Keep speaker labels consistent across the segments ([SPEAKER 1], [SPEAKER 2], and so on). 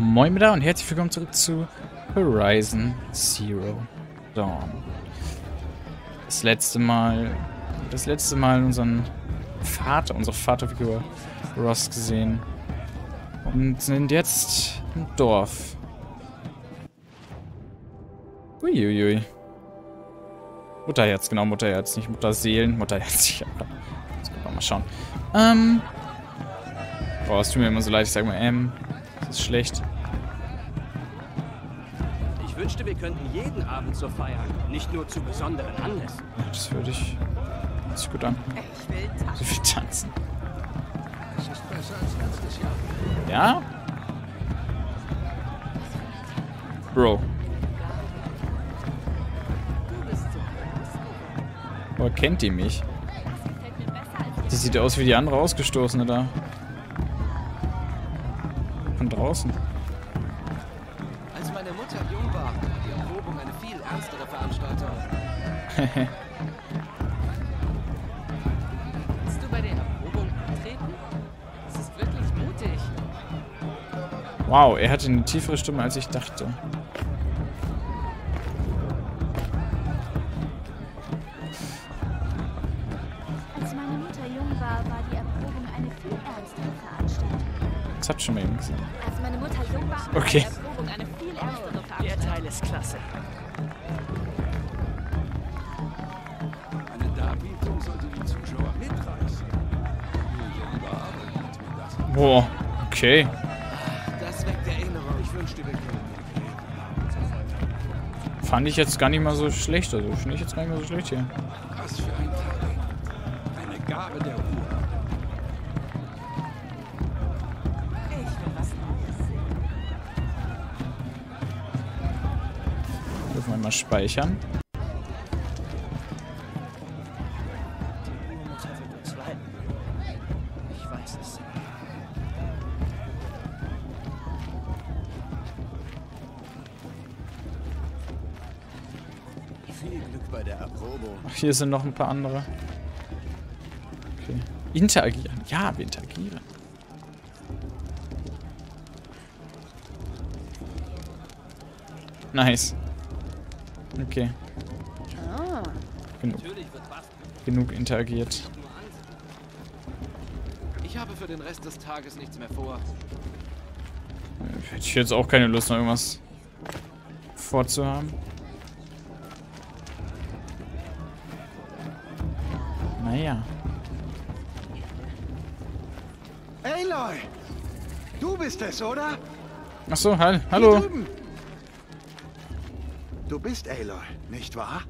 [SPEAKER 1] Moin da und herzlich willkommen zurück zu Horizon Zero Dawn. Das letzte Mal, das letzte Mal unseren Vater, unsere Vaterfigur Ross gesehen und sind jetzt im Dorf. Uiuiui. Mutterherz, genau, Mutterherz, nicht Mutterseelen, Mutterherz. Wir mal schauen. Ähm. Boah, es tut mir immer so leid, ich sag mal ähm. Das ist schlecht.
[SPEAKER 2] Ich wünschte, wir könnten jeden Abend so feiern, nicht nur zu besonderen Anlässen.
[SPEAKER 1] Ja, das würde ich. Das sich gut an.
[SPEAKER 3] Ich will tanzen.
[SPEAKER 1] So viel tanzen.
[SPEAKER 4] Es ist besser als letztes Jahr.
[SPEAKER 1] Ja? Bro.
[SPEAKER 3] Du bist so groß.
[SPEAKER 1] Woher kennt die mich? Die sieht aus wie die andere Ausgestoßene da. Von draußen.
[SPEAKER 3] Willst du bei der Erprobung antreten? Das ist wirklich mutig.
[SPEAKER 1] Wow, er hatte eine tiefere Stimme, als ich dachte.
[SPEAKER 5] Als meine Mutter jung war, war die Erprobung eine viel ernstere Veranstaltung.
[SPEAKER 1] Das hat schon mal eben gesagt.
[SPEAKER 5] Als meine Mutter jung war,
[SPEAKER 1] Okay.
[SPEAKER 5] war die Erprobung eine viel ernstere
[SPEAKER 2] Der
[SPEAKER 5] Veranstaltung.
[SPEAKER 2] Teil ist klasse.
[SPEAKER 1] Okay.
[SPEAKER 2] Das weckt Erinnerung.
[SPEAKER 4] Ich wünschte, wir feiern.
[SPEAKER 1] Fand ich jetzt gar nicht mal so schlecht. Also finde ich jetzt gar nicht mal so schlecht hier.
[SPEAKER 4] Was für ein Talent. Eine Gabe der Ruhe.
[SPEAKER 1] Dürfen wir mal speichern. Hier sind noch ein paar andere. Okay. Interagieren. Ja, wir interagieren. Nice. Okay. Genug, genug interagiert.
[SPEAKER 2] Ich habe für den Rest des Tages nichts mehr vor.
[SPEAKER 1] Hätte ich jetzt auch keine Lust, noch irgendwas vorzuhaben. Naja.
[SPEAKER 6] Aloy! Du bist es, oder?
[SPEAKER 1] Achso, hall
[SPEAKER 6] Hier
[SPEAKER 1] hallo.
[SPEAKER 6] Du bist Aloy, nicht wahr?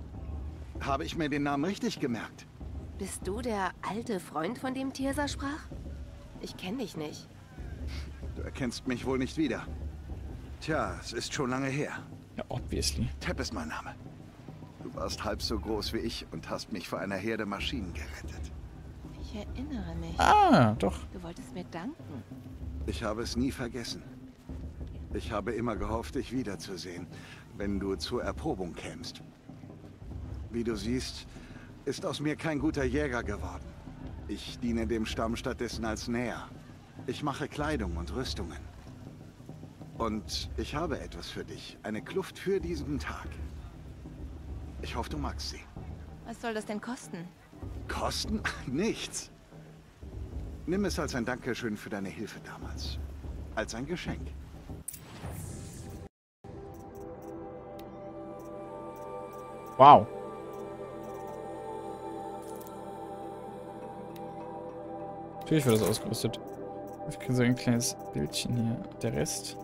[SPEAKER 6] Habe ich mir den Namen richtig gemerkt?
[SPEAKER 3] bist du der alte Freund, von dem Tirsa sprach? Ich kenne dich nicht.
[SPEAKER 6] Du erkennst mich wohl nicht wieder. Tja, es ist schon lange her.
[SPEAKER 1] Ja, obviously.
[SPEAKER 6] Tep ist mein Name. Du warst halb so groß wie ich und hast mich vor einer Herde Maschinen gerettet.
[SPEAKER 3] Ich erinnere mich.
[SPEAKER 1] Ah, doch.
[SPEAKER 3] Du wolltest mir danken.
[SPEAKER 6] Ich habe es nie vergessen. Ich habe immer gehofft, dich wiederzusehen, wenn du zur Erprobung kämst. Wie du siehst, ist aus mir kein guter Jäger geworden. Ich diene dem Stamm stattdessen als Näher. Ich mache Kleidung und Rüstungen. Und ich habe etwas für dich. Eine Kluft für diesen Tag. Ich hoffe, du magst sie.
[SPEAKER 3] Was soll das denn kosten?
[SPEAKER 6] Kosten? Nichts. Nimm es als ein Dankeschön für deine Hilfe damals. Als ein Geschenk.
[SPEAKER 1] Wow. Natürlich wird das ausgerüstet. Ich kriege so ein kleines Bildchen hier. Der Rest.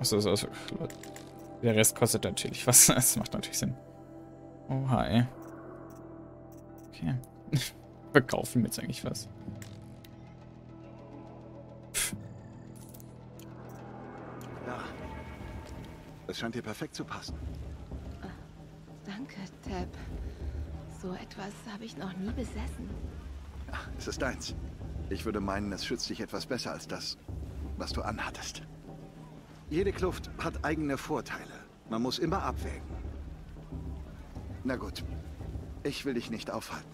[SPEAKER 1] Achso, das ist aus. Der Rest kostet natürlich was. Das macht natürlich Sinn. Oha, ey. Okay. Verkaufen wir jetzt eigentlich was?
[SPEAKER 6] Da. Es scheint dir perfekt zu passen.
[SPEAKER 3] Danke, Tab. So etwas habe ich noch nie besessen.
[SPEAKER 6] Es ist deins. Ich würde meinen, es schützt dich etwas besser als das, was du anhattest. Jede Kluft hat eigene Vorteile. Man muss immer abwägen. Na gut. Ich will dich nicht aufhalten.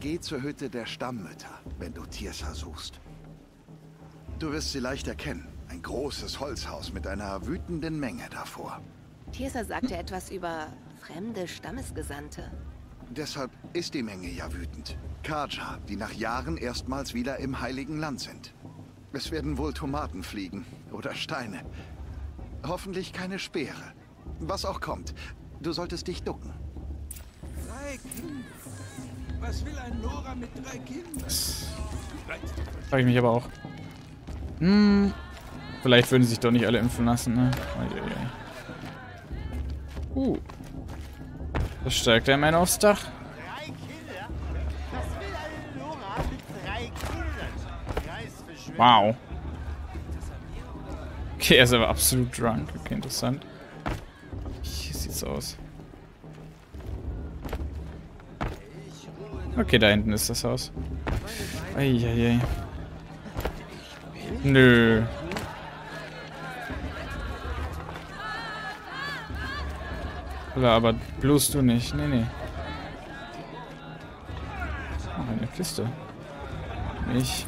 [SPEAKER 6] Geh zur Hütte der Stammmütter, wenn du Tirsa suchst. Du wirst sie leicht erkennen. Ein großes Holzhaus mit einer wütenden Menge davor.
[SPEAKER 3] Tirsa sagte etwas über fremde Stammesgesandte.
[SPEAKER 6] Deshalb ist die Menge ja wütend. Kaja, die nach Jahren erstmals wieder im Heiligen Land sind. Es werden wohl Tomaten fliegen oder Steine. Hoffentlich keine Speere. Was auch kommt, du solltest dich ducken.
[SPEAKER 4] Drei Kinder. Was will ein Nora mit drei Kindern?
[SPEAKER 1] Frage ich mich aber auch. Hm. Vielleicht würden sie sich doch nicht alle impfen lassen, ne? Uiuiui. Uh. Das steigt der Mann aufs Dach.
[SPEAKER 7] Drei Kinder? Was will eine Nora mit drei Kindern? Geistverschwendung.
[SPEAKER 1] Wow. Okay, er ist aber absolut drunk. Okay, interessant. Hier sieht's aus. Okay, da hinten ist das Haus. Eieiei. Nö. Oder aber bloß du nicht. Nee, nee. Oh, eine Kiste. Nicht.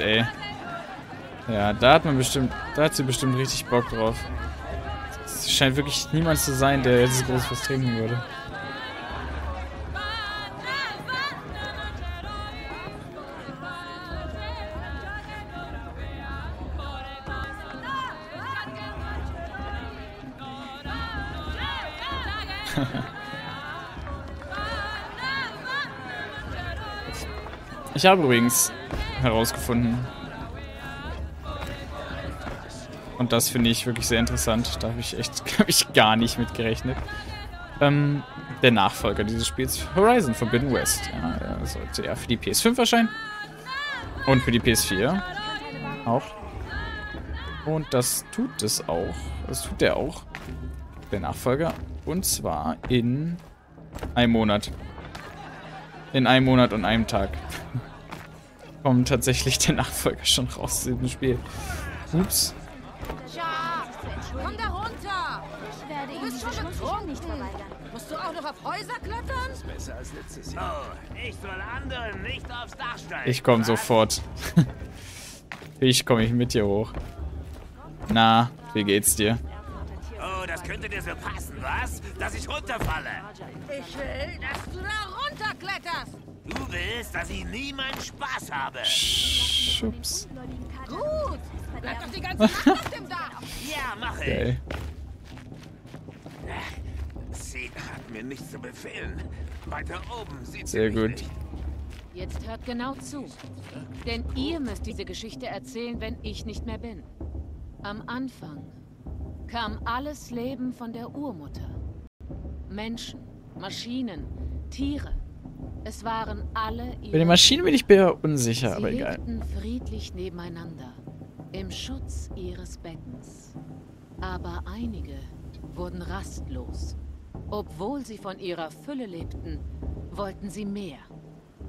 [SPEAKER 1] Ey. Ja, da hat man bestimmt, da hat sie bestimmt richtig Bock drauf. Es scheint wirklich niemand zu sein, der jetzt groß was trinken würde. Ich habe übrigens herausgefunden. Und das finde ich wirklich sehr interessant. Da habe ich echt, glaube ich, gar nicht mit gerechnet. Ähm, der Nachfolger dieses Spiels, Horizon Forbidden West. Ja, er sollte ja für die PS5 erscheinen. Und für die PS4 auch. Und das tut es auch. Das tut er auch. Der Nachfolger. Und zwar in einem Monat. In einem Monat und einem Tag. Kommt tatsächlich der Nachfolger schon raus in dem Spiel. Ups.
[SPEAKER 8] Komm da runter!
[SPEAKER 5] Ich werde diese
[SPEAKER 8] schon betrunken.
[SPEAKER 5] nicht verweigern.
[SPEAKER 8] Musst du auch noch auf Häuser klettern?
[SPEAKER 4] Besser als letztes Jahr.
[SPEAKER 7] Oh, ich soll anderen nicht aufs Dach steigen.
[SPEAKER 1] Ich komme sofort. ich komme ich mit dir hoch. Na, wie geht's dir?
[SPEAKER 7] Oh, das könnte dir so passen, was? Dass ich runterfalle.
[SPEAKER 8] Ich will, dass du da runterkletterst.
[SPEAKER 7] Du willst, dass ich nie meinen Spaß habe.
[SPEAKER 1] Schubs.
[SPEAKER 8] Gut. Bleib doch die ganze Nacht auf dem Dach.
[SPEAKER 7] Ja, mach ich.
[SPEAKER 1] Geil.
[SPEAKER 7] Sie hat mir nichts zu befehlen. Weiter oben sieht sie
[SPEAKER 1] Sehr gut.
[SPEAKER 7] Nicht.
[SPEAKER 8] Jetzt hört genau zu. Denn ihr müsst diese Geschichte erzählen, wenn ich nicht mehr bin. Am Anfang kam alles Leben von der Urmutter. Menschen, Maschinen, Tiere. Es waren alle
[SPEAKER 1] Bei den Maschinen bin ich mir unsicher,
[SPEAKER 8] Sie
[SPEAKER 1] aber egal.
[SPEAKER 8] friedlich nebeneinander, im Schutz ihres Beckens. Aber einige wurden rastlos. Obwohl sie von ihrer Fülle lebten, wollten sie mehr.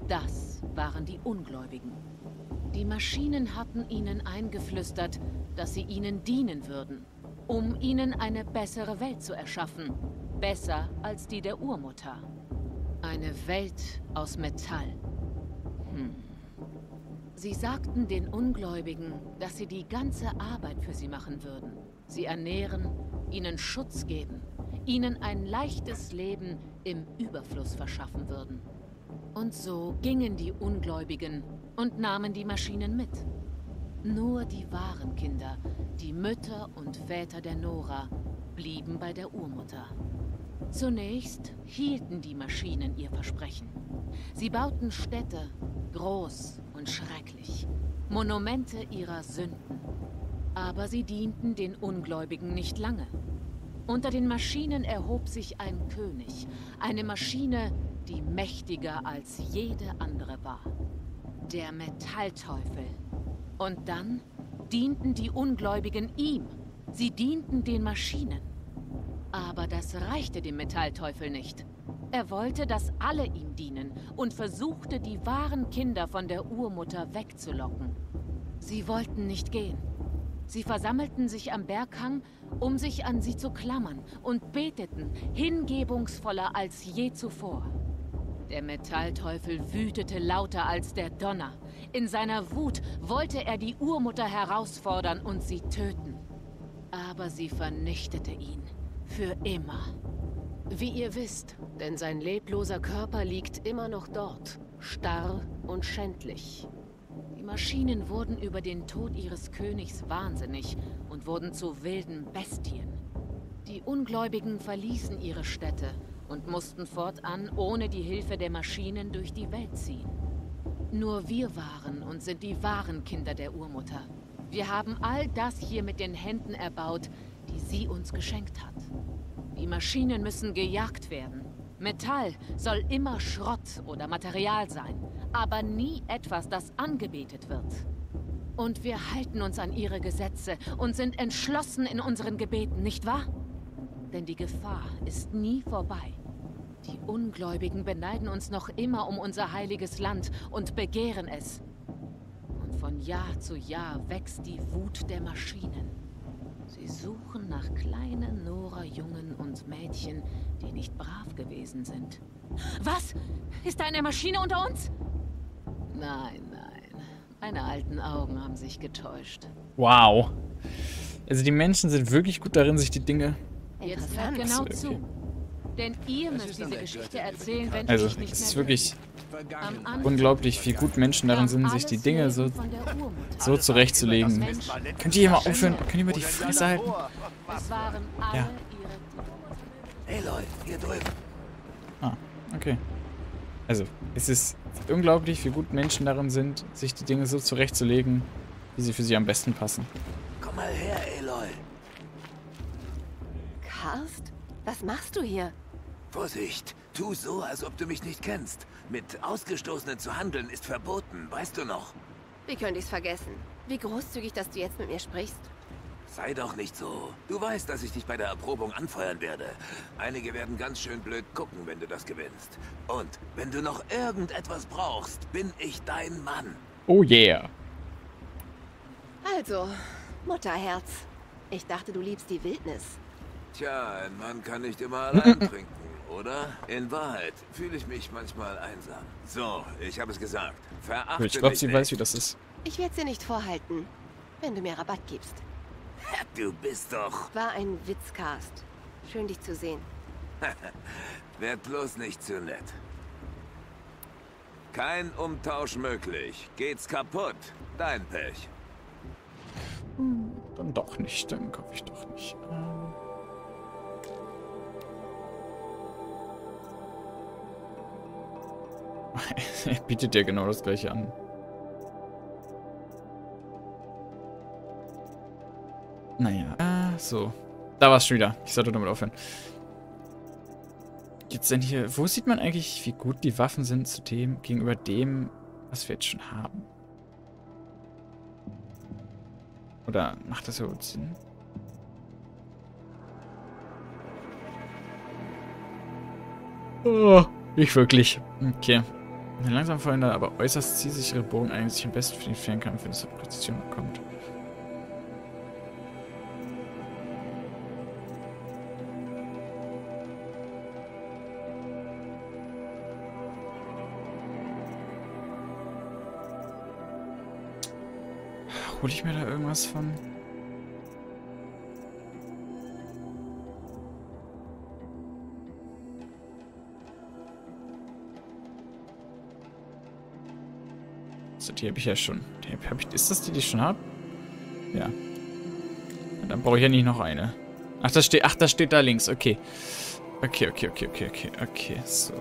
[SPEAKER 8] Das waren die Ungläubigen. Die Maschinen hatten ihnen eingeflüstert, dass sie ihnen dienen würden, um ihnen eine bessere Welt zu erschaffen. Besser als die der Urmutter. Eine Welt aus Metall. Hm. Sie sagten den Ungläubigen, dass sie die ganze Arbeit für sie machen würden. Sie ernähren, ihnen Schutz geben, ihnen ein leichtes Leben im Überfluss verschaffen würden. Und so gingen die Ungläubigen und nahmen die Maschinen mit. Nur die wahren Kinder, die Mütter und Väter der Nora, blieben bei der Urmutter. Zunächst hielten die Maschinen ihr Versprechen. Sie bauten Städte, groß und schrecklich, Monumente ihrer Sünden. Aber sie dienten den Ungläubigen nicht lange. Unter den Maschinen erhob sich ein König, eine Maschine, die mächtiger als jede andere war. Der Metallteufel. Und dann dienten die Ungläubigen ihm. Sie dienten den Maschinen. Aber das reichte dem Metallteufel nicht. Er wollte, dass alle ihm dienen und versuchte, die wahren Kinder von der Urmutter wegzulocken. Sie wollten nicht gehen. Sie versammelten sich am Berghang, um sich an sie zu klammern und beteten, hingebungsvoller als je zuvor. Der Metallteufel wütete lauter als der Donner. In seiner Wut wollte er die Urmutter herausfordern und sie töten. Aber sie vernichtete ihn. Für immer. Wie ihr wisst, denn sein lebloser Körper liegt immer noch dort, starr und schändlich. Die Maschinen wurden über den Tod ihres Königs wahnsinnig und wurden zu wilden Bestien. Die Ungläubigen verließen ihre Städte und mussten fortan ohne die Hilfe der Maschinen durch die Welt ziehen. Nur wir waren und sind die wahren Kinder der Urmutter. Wir haben all das hier mit den Händen erbaut, die sie uns geschenkt hat. Die Maschinen müssen gejagt werden. Metall soll immer Schrott oder Material sein, aber nie etwas, das angebetet wird. Und wir halten uns an ihre Gesetze und sind entschlossen in unseren Gebeten, nicht wahr? Denn die Gefahr ist nie vorbei. Die Ungläubigen beneiden uns noch immer um unser heiliges Land und begehren es. Und von Jahr zu Jahr wächst die Wut der Maschinen. Sie suchen nach kleinen Nora-Jungen und Mädchen, die nicht brav gewesen sind. Was? Ist da eine Maschine unter uns? Nein, nein. Meine alten Augen haben sich getäuscht.
[SPEAKER 1] Wow. Also die Menschen sind wirklich gut darin, sich die Dinge...
[SPEAKER 8] Jetzt hört genau
[SPEAKER 1] Okay.
[SPEAKER 8] zu. Denn ihr müsst diese Geschichte erzählen, wenn
[SPEAKER 1] Also
[SPEAKER 8] ich nicht
[SPEAKER 1] es
[SPEAKER 8] mehr
[SPEAKER 1] ist wirklich
[SPEAKER 8] Anfang
[SPEAKER 1] unglaublich, wie gut Menschen darin sind, sich die Dinge so, so zurechtzulegen. Könnt ihr hier mal aufhören? Könnt ihr mal die Fresse halten? Ja.
[SPEAKER 8] ihre
[SPEAKER 9] Aloy, hier drüben.
[SPEAKER 1] Ah, okay. Also, es ist unglaublich, wie gut Menschen darin sind, sich die Dinge so zurechtzulegen, wie sie für sie am besten passen.
[SPEAKER 9] Komm mal her, Aloy.
[SPEAKER 3] Karst? Was machst du hier?
[SPEAKER 9] Vorsicht, tu so, als ob du mich nicht kennst. Mit Ausgestoßenen zu handeln ist verboten, weißt du noch?
[SPEAKER 3] Wie könnte ich's vergessen? Wie großzügig, dass du jetzt mit mir sprichst.
[SPEAKER 9] Sei doch nicht so. Du weißt, dass ich dich bei der Erprobung anfeuern werde. Einige werden ganz schön blöd gucken, wenn du das gewinnst. Und wenn du noch irgendetwas brauchst, bin ich dein Mann.
[SPEAKER 1] Oh yeah.
[SPEAKER 3] Also, Mutterherz. Ich dachte, du liebst die Wildnis.
[SPEAKER 9] Tja, ein Mann kann nicht immer allein trinken, oder? In Wahrheit fühle ich mich manchmal einsam. So, ich habe es gesagt. Verachte
[SPEAKER 1] Ich glaube,
[SPEAKER 9] mich
[SPEAKER 1] sie
[SPEAKER 9] nicht.
[SPEAKER 1] weiß, wie das ist.
[SPEAKER 3] Ich werde dir nicht vorhalten, wenn du mir Rabatt gibst.
[SPEAKER 9] Du bist doch...
[SPEAKER 3] War ein Witz, Karst. Schön, dich zu sehen.
[SPEAKER 9] Werd bloß nicht zu nett. Kein Umtausch möglich. Geht's kaputt? Dein Pech.
[SPEAKER 1] Dann doch nicht, dann kaufe ich doch nicht. Ähm. Er bietet ja genau das gleiche an. Naja, äh, so. Da war es schon wieder. Ich sollte damit aufhören. Jetzt denn hier, wo sieht man eigentlich, wie gut die Waffen sind zu dem, gegenüber dem, was wir jetzt schon haben? Oder macht das überhaupt Sinn? Oh, nicht wirklich. Okay. Eine langsam fallende, aber äußerst zielsichere Bogen eignet sich am besten für den Fernkampf, wenn es zur Präzision kommt. Hole ich mir da irgendwas von? So, die habe ich ja schon. Hab, ich, ist das die, die ich schon habe? Ja. Dann brauche ich ja nicht noch eine. Ach, das steht, ach, das steht da links. Okay. Okay, okay, okay, okay, okay, okay. So.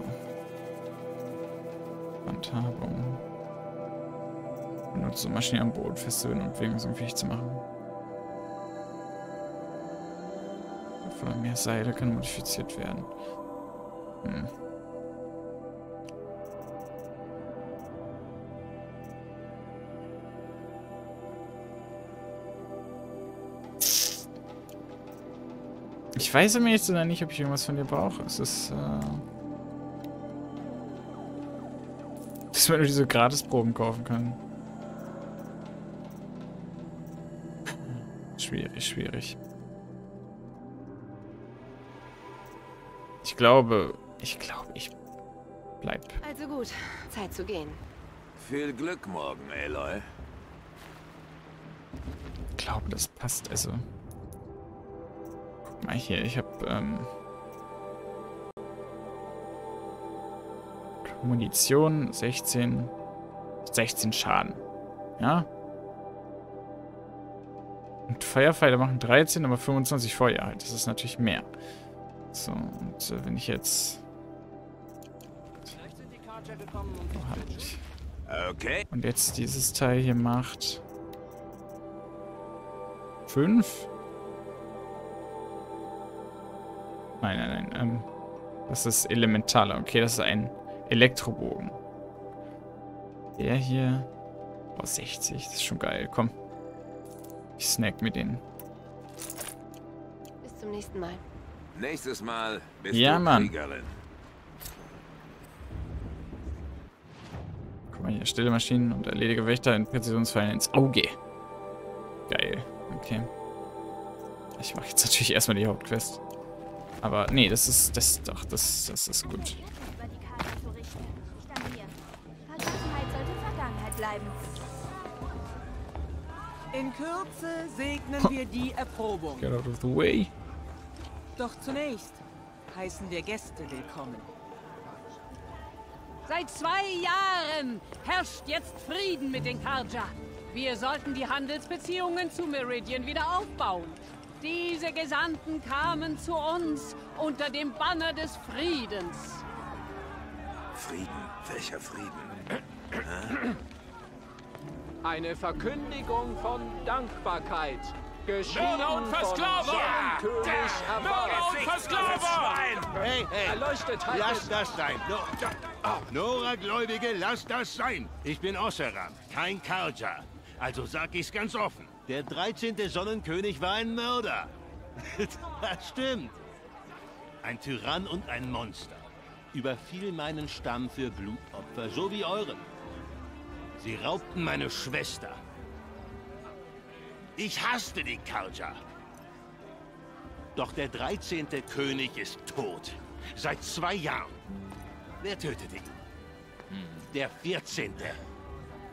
[SPEAKER 1] Handhabung. Benutze Maschinen am Boot festzulegen und bewegungsunfähig zu machen. Voller mehr Seile kann modifiziert werden. Hm. Ich Ich weiß aber jetzt oder nicht, ob ich irgendwas von dir brauche. Es ist, äh... Dass wir nur diese Gratisproben kaufen können. Schwierig, schwierig. Ich glaube, ich glaube, ich bleib.
[SPEAKER 3] Also gut, Zeit zu gehen.
[SPEAKER 2] Viel Glück morgen, Aloy.
[SPEAKER 1] Ich glaube, das passt. Also. Mal hier, ich habe ähm, Munition 16 16 Schaden. Ja? Und Feuerpfeile machen 13, aber 25 Feuer halt. Das ist natürlich mehr. So, und äh, wenn ich jetzt... Oh, halt.
[SPEAKER 2] Okay.
[SPEAKER 1] Und jetzt dieses Teil hier macht... 5? Nein, nein, nein. Ähm, das ist Elementaler. Okay, das ist ein Elektrobogen. Der hier... Oh, 60. Das ist schon geil. Komm. Ich snack mit denen.
[SPEAKER 3] Bis zum nächsten Mal.
[SPEAKER 2] Nächstes Mal bist
[SPEAKER 1] Ja,
[SPEAKER 2] du
[SPEAKER 1] Mann.
[SPEAKER 2] Kriegerin.
[SPEAKER 1] Guck mal hier. Stille Maschinen und erledige Wächter in Präzisionsfallen ins Auge. Geil. Okay. Ich mache jetzt natürlich erstmal die Hauptquest. Aber nee, das ist. Das doch, das, das ist gut.
[SPEAKER 10] In Kürze segnen wir die Erprobung.
[SPEAKER 1] Get out of the way.
[SPEAKER 10] Doch zunächst heißen wir Gäste willkommen.
[SPEAKER 8] Seit zwei Jahren herrscht jetzt Frieden mit den Karja. Wir sollten die Handelsbeziehungen zu Meridian wieder aufbauen. Diese Gesandten kamen zu uns unter dem Banner des Friedens.
[SPEAKER 2] Frieden. Welcher Frieden?
[SPEAKER 11] Eine Verkündigung von Dankbarkeit. Geschrieben
[SPEAKER 4] Mörder und Versklaver!
[SPEAKER 11] von Sonnenkönig Abbas.
[SPEAKER 4] und Versklaver!
[SPEAKER 7] Hey, hey,
[SPEAKER 11] Erleuchtetheit
[SPEAKER 7] lass
[SPEAKER 11] des
[SPEAKER 7] das sein. No, Ah, Nora-Gläubige, lass das sein. Ich bin Osseram, kein Karja. Also sag ich's ganz offen. Der 13. Sonnenkönig war ein Mörder. das stimmt. Ein Tyrann und ein Monster. Überfiel meinen Stamm für Blutopfer, so wie euren. Sie raubten meine Schwester. Ich hasste die Karja. Doch der 13. König ist tot. Seit zwei Jahren. Wer tötete ihn? Der 14.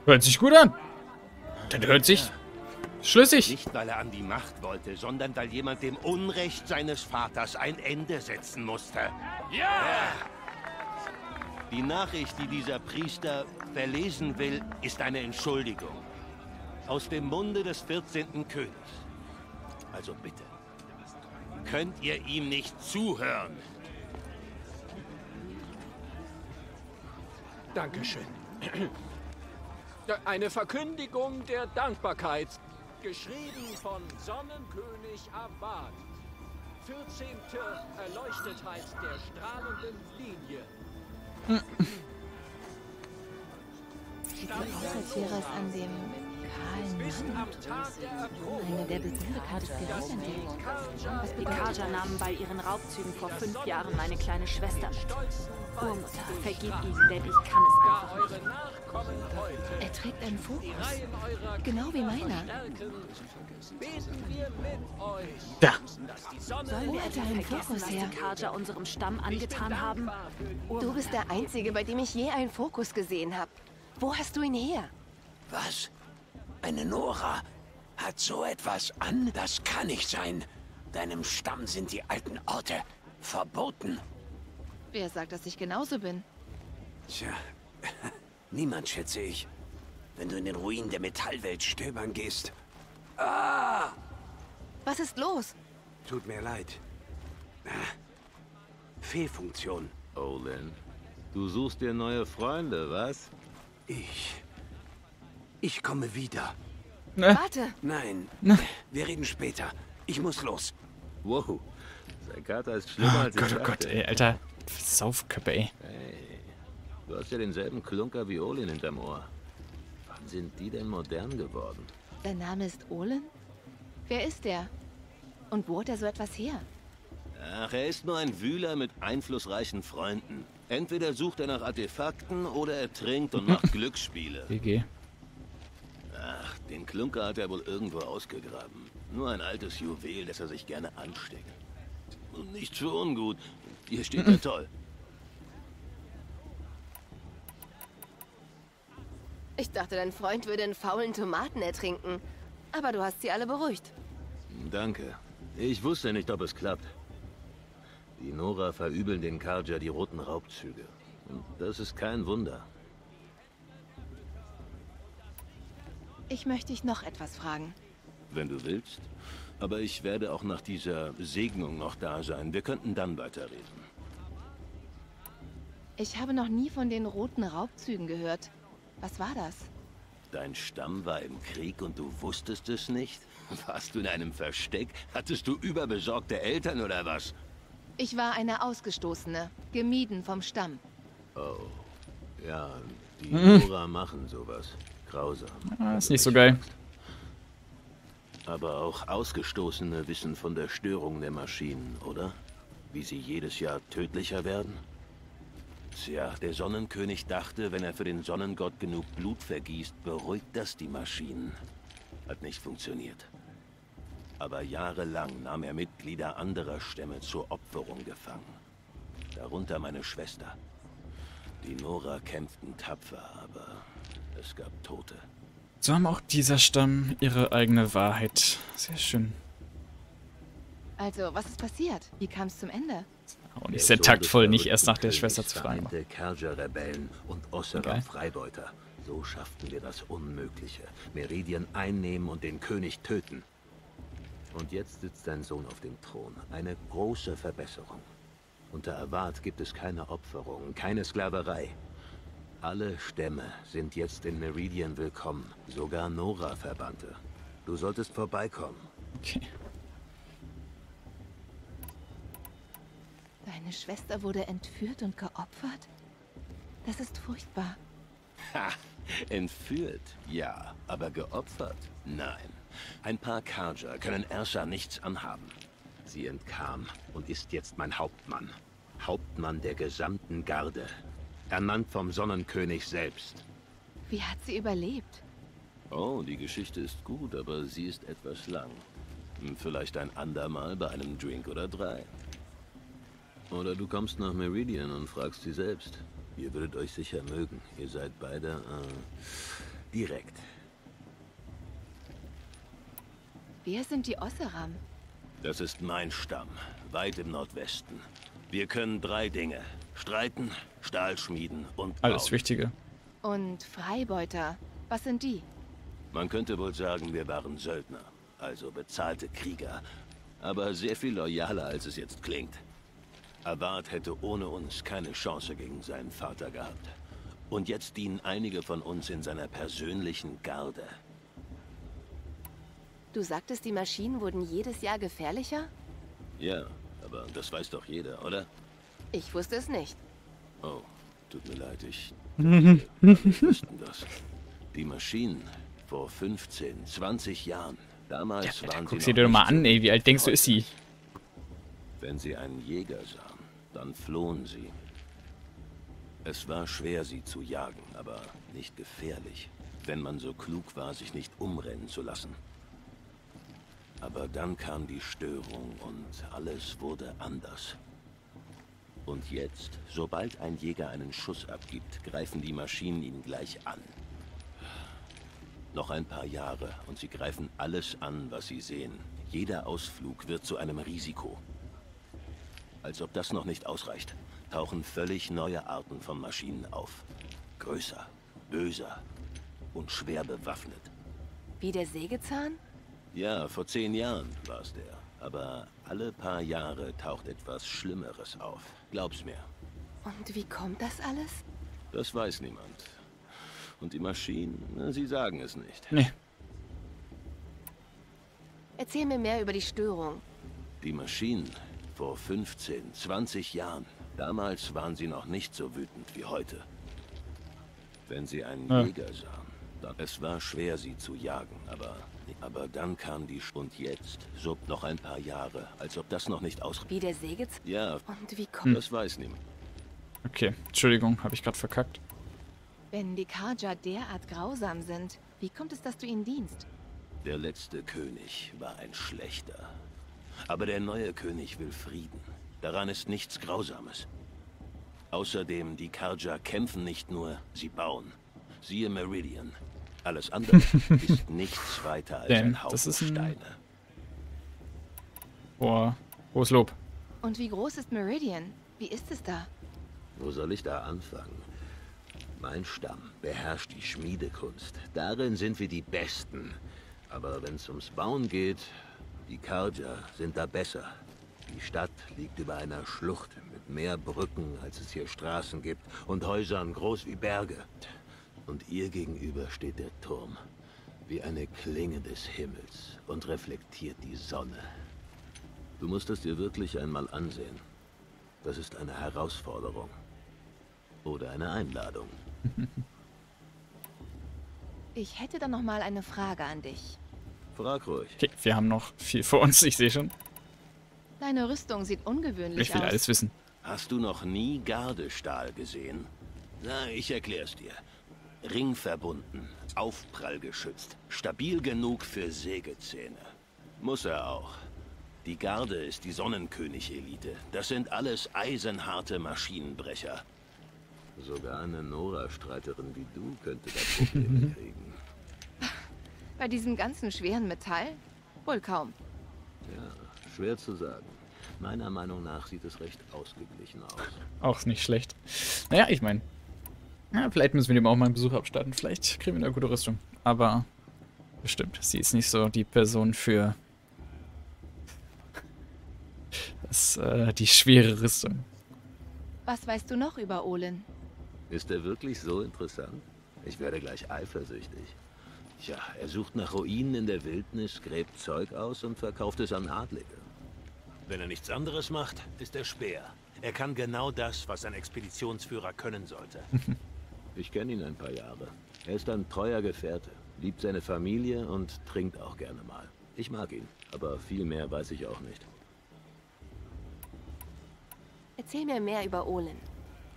[SPEAKER 1] Hört sich gut an. Das hört sich schlüssig.
[SPEAKER 7] Nicht, weil er an die Macht wollte, sondern weil jemand dem Unrecht seines Vaters ein Ende setzen musste.
[SPEAKER 4] Ja!
[SPEAKER 7] Die Nachricht, die dieser Priester verlesen will, ist eine Entschuldigung. Aus dem Munde des 14. Königs. Also bitte. Könnt ihr ihm nicht zuhören?
[SPEAKER 11] Dankeschön. Eine Verkündigung der Dankbarkeit. Geschrieben von Sonnenkönig Abad. 14. Erleuchtetheit der strahlenden Linie.
[SPEAKER 3] Als wäre es an dem
[SPEAKER 11] Tag der Erprobung.
[SPEAKER 3] Einer der Besucher des Geräts entdeckt.
[SPEAKER 11] Was
[SPEAKER 5] Die Karja nahmen bei ihren Raubzügen vor fünf Jahren meine kleine Schwester mit. Urmutter, vergib ihnen, denn ich kann es einfach nicht.
[SPEAKER 3] Er trägt einen Fokus. Genau wie meiner.
[SPEAKER 11] stärken, beten wir mit euch,
[SPEAKER 1] Da.
[SPEAKER 5] Sollen wir
[SPEAKER 3] hat
[SPEAKER 5] etwa
[SPEAKER 3] er einen Fokus her?
[SPEAKER 5] die Karja unserem Stamm angetan haben?
[SPEAKER 3] Du bist der Einzige, bei dem ich je einen Fokus gesehen habe. Wo hast du ihn her?
[SPEAKER 2] Was? Eine Nora? Hat so etwas an? Das kann nicht sein. Deinem Stamm sind die alten Orte verboten.
[SPEAKER 3] Wer sagt, dass ich genauso bin?
[SPEAKER 2] Tja, niemand schätze ich. Wenn du in den Ruinen der Metallwelt stöbern gehst. Ah!
[SPEAKER 3] Was ist los?
[SPEAKER 2] Tut mir leid. Fehlfunktion.
[SPEAKER 7] Olin, du suchst dir neue Freunde, was?
[SPEAKER 2] Ich. Ich komme wieder.
[SPEAKER 3] Warte,
[SPEAKER 2] Nein. Wir reden später. Ich muss los.
[SPEAKER 7] Wow, sein Kater ist schlimmer
[SPEAKER 1] Oh
[SPEAKER 7] als ich
[SPEAKER 1] Gott, oh Gott, ey, Alter. Saufköppe, ey.
[SPEAKER 7] Du hast ja denselben Klunker wie Olin hinterm Ohr. Wann sind die denn modern geworden?
[SPEAKER 3] dein Name ist Olen? Wer ist der? Und wo hat er so etwas her?
[SPEAKER 7] Ach, er ist nur ein Wühler mit einflussreichen Freunden. Entweder sucht er nach Artefakten oder er trinkt und macht Glücksspiele.
[SPEAKER 1] GG.
[SPEAKER 7] Ach, den Klunker hat er wohl irgendwo ausgegraben. Nur ein altes Juwel, das er sich gerne ansteckt. Und nicht für ungut. Hier steht er toll.
[SPEAKER 3] Ich dachte, dein Freund würde in faulen Tomaten ertrinken. Aber du hast sie alle beruhigt.
[SPEAKER 7] Danke. Ich wusste nicht, ob es klappt. Die Nora verübeln den Karja die roten Raubzüge. Und das ist kein Wunder.
[SPEAKER 3] Ich möchte dich noch etwas fragen.
[SPEAKER 7] Wenn du willst. Aber ich werde auch nach dieser Segnung noch da sein. Wir könnten dann weiterreden.
[SPEAKER 3] Ich habe noch nie von den roten Raubzügen gehört. Was war das?
[SPEAKER 7] Dein Stamm war im Krieg und du wusstest es nicht? Warst du in einem Versteck? Hattest du überbesorgte Eltern oder was?
[SPEAKER 3] Ich war eine Ausgestoßene, gemieden vom Stamm.
[SPEAKER 7] Oh, ja, die Nora machen sowas. Grausam.
[SPEAKER 1] Ah, ist nicht so geil.
[SPEAKER 7] Aber auch Ausgestoßene wissen von der Störung der Maschinen, oder? Wie sie jedes Jahr tödlicher werden? Tja, der Sonnenkönig dachte, wenn er für den Sonnengott genug Blut vergießt, beruhigt das die Maschinen. Hat nicht funktioniert. Aber jahrelang nahm er Mitglieder anderer Stämme zur Opferung gefangen. Darunter meine Schwester. Die Nora kämpften tapfer, aber es gab Tote.
[SPEAKER 1] So haben auch dieser Stamm ihre eigene Wahrheit. Sehr schön.
[SPEAKER 3] Also, was ist passiert? Wie kam es zum Ende?
[SPEAKER 1] Und ich sehr taktvoll, nicht erst nach der Schwester zu fragen.
[SPEAKER 7] Kerja-Rebellen und Ossera Freibeuter. So schafften wir das Unmögliche. Meridian einnehmen und den König töten. Und jetzt sitzt sein Sohn auf dem Thron. Eine große Verbesserung. Unter Avat gibt es keine Opferung, keine Sklaverei. Alle Stämme sind jetzt in Meridian willkommen. Sogar Nora-Verbannte. Du solltest vorbeikommen.
[SPEAKER 1] Okay.
[SPEAKER 3] Deine Schwester wurde entführt und geopfert? Das ist furchtbar.
[SPEAKER 7] Ha! Entführt, ja. Aber geopfert? Nein. Ein paar Karja können Ersha nichts anhaben. Sie entkam und ist jetzt mein Hauptmann. Hauptmann der gesamten Garde. Ernannt vom Sonnenkönig selbst.
[SPEAKER 3] Wie hat sie überlebt?
[SPEAKER 7] Oh, die Geschichte ist gut, aber sie ist etwas lang. Hm, Vielleicht ein andermal bei einem Drink oder drei. Oder du kommst nach Meridian und fragst sie selbst. Ihr würdet euch sicher mögen. Ihr seid beide äh, direkt.
[SPEAKER 3] Wer sind die Osseram?
[SPEAKER 7] Das ist mein Stamm, weit im Nordwesten. Wir können drei Dinge. Streiten, Stahl schmieden und bauen.
[SPEAKER 1] Alles Wichtige.
[SPEAKER 3] Und Freibeuter. Was sind die?
[SPEAKER 7] Man könnte wohl sagen, wir waren Söldner, also bezahlte Krieger. Aber sehr viel loyaler, als es jetzt klingt. Avat hätte ohne uns keine Chance gegen seinen Vater gehabt. Und jetzt dienen einige von uns in seiner persönlichen Garde.
[SPEAKER 3] Du sagtest, die Maschinen wurden jedes Jahr gefährlicher?
[SPEAKER 7] Ja, aber das weiß doch jeder, oder?
[SPEAKER 3] Ich wusste es nicht.
[SPEAKER 7] Oh, tut mir leid, ich wüssten das. Die Maschinen vor 15, 20 Jahren. Damals waren
[SPEAKER 1] Guck
[SPEAKER 7] sie
[SPEAKER 1] dir doch mal an, ey. Wie alt denkst du, ist sie?
[SPEAKER 7] Wenn sie einen Jäger sahen, dann flohen sie. Es war schwer, sie zu jagen, aber nicht gefährlich, wenn man so klug war, sich nicht umrennen zu lassen. Aber dann kam die Störung und alles wurde anders. Und jetzt, sobald ein Jäger einen Schuss abgibt, greifen die Maschinen ihn gleich an. Noch ein paar Jahre und sie greifen alles an, was sie sehen. Jeder Ausflug wird zu einem Risiko. Als ob das noch nicht ausreicht, tauchen völlig neue Arten von Maschinen auf. Größer, böser und schwer bewaffnet.
[SPEAKER 3] Wie der Sägezahn?
[SPEAKER 7] Ja, vor zehn Jahren war es der. Aber alle paar Jahre taucht etwas Schlimmeres auf. Glaub's mir.
[SPEAKER 3] Und wie kommt das alles?
[SPEAKER 7] Das weiß niemand. Und die Maschinen, na, sie sagen es nicht.
[SPEAKER 1] Nee.
[SPEAKER 3] Erzähl mir mehr über die Störung.
[SPEAKER 7] Die Maschinen vor 15, 20 Jahren. Damals waren sie noch nicht so wütend wie heute. Wenn sie einen
[SPEAKER 1] Ja.
[SPEAKER 7] Jäger sahen, dann es war schwer, sie zu jagen, aber Aber dann kam die und jetzt subt noch ein paar Jahre, als ob das noch nicht aus...
[SPEAKER 3] Wie der See.
[SPEAKER 7] Ja,
[SPEAKER 3] Und wie kommt...
[SPEAKER 7] das weiß niemand.
[SPEAKER 1] Okay, Entschuldigung, habe ich gerade verkackt.
[SPEAKER 3] Wenn die Karja derart grausam sind, wie kommt es, dass du ihnen dienst?
[SPEAKER 7] Der letzte König war ein schlechter. Aber der neue König will Frieden. Daran ist nichts Grausames. Außerdem, die Karja kämpfen nicht nur, sie bauen. Siehe Meridian. Alles andere ist nichts weiter als
[SPEAKER 1] Damn,
[SPEAKER 7] ein Haufen
[SPEAKER 1] das ist ein-
[SPEAKER 7] Steine.
[SPEAKER 1] Boah, hohes Lob.
[SPEAKER 3] Und wie groß ist Meridian? Wie ist es da?
[SPEAKER 7] Wo soll ich da anfangen? Mein Stamm beherrscht die Schmiedekunst. Darin sind wir die Besten. Aber wenn es ums Bauen geht, die Karja sind da besser. Die Stadt liegt über einer Schlucht mit mehr Brücken, als es hier Straßen gibt, und Häusern groß wie Berge. Und ihr gegenüber steht der Turm, wie eine Klinge des Himmels und reflektiert die Sonne. Du musst es dir wirklich einmal ansehen. Das ist eine Herausforderung. Oder eine Einladung.
[SPEAKER 3] Ich hätte dann noch mal eine Frage an dich.
[SPEAKER 7] Frag ruhig.
[SPEAKER 1] Okay, wir haben noch viel vor uns, ich sehe schon.
[SPEAKER 3] Deine Rüstung sieht ungewöhnlich
[SPEAKER 1] Ich will
[SPEAKER 3] aus.
[SPEAKER 1] alles wissen.
[SPEAKER 7] Hast du noch nie Gardestahl gesehen? Na, ich erklär's dir. Ringverbunden, aufprallgeschützt, stabil genug für Sägezähne. Muss er auch. Die Garde ist die Sonnenkönig-Elite. Das sind alles eisenharte Maschinenbrecher. Sogar eine Nora-Streiterin wie du könnte da Probleme kriegen.
[SPEAKER 3] Bei diesem ganzen schweren Metall? Wohl kaum.
[SPEAKER 7] Ja, schwer zu sagen. Meiner Meinung nach sieht es recht ausgeglichen aus.
[SPEAKER 1] Auch nicht schlecht. Naja, ich meine, ja, vielleicht müssen wir dem auch mal einen Besuch abstatten. Vielleicht kriegen wir eine gute Rüstung. Aber bestimmt, sie ist nicht so die Person für das, äh, die schwere Rüstung.
[SPEAKER 3] Was weißt du noch über Olin?
[SPEAKER 7] Ist er wirklich so interessant? Ich werde gleich eifersüchtig. Tja, er sucht nach Ruinen in der Wildnis, gräbt Zeug aus und verkauft es an Adlige. Wenn er nichts anderes macht, ist er Speer. Er kann genau das, was ein Expeditionsführer können sollte. ich kenne ihn ein paar Jahre. Er ist ein treuer Gefährte, liebt seine Familie und trinkt auch gerne mal. Ich mag ihn, aber viel mehr weiß ich auch nicht.
[SPEAKER 3] Erzähl mir mehr über Olin.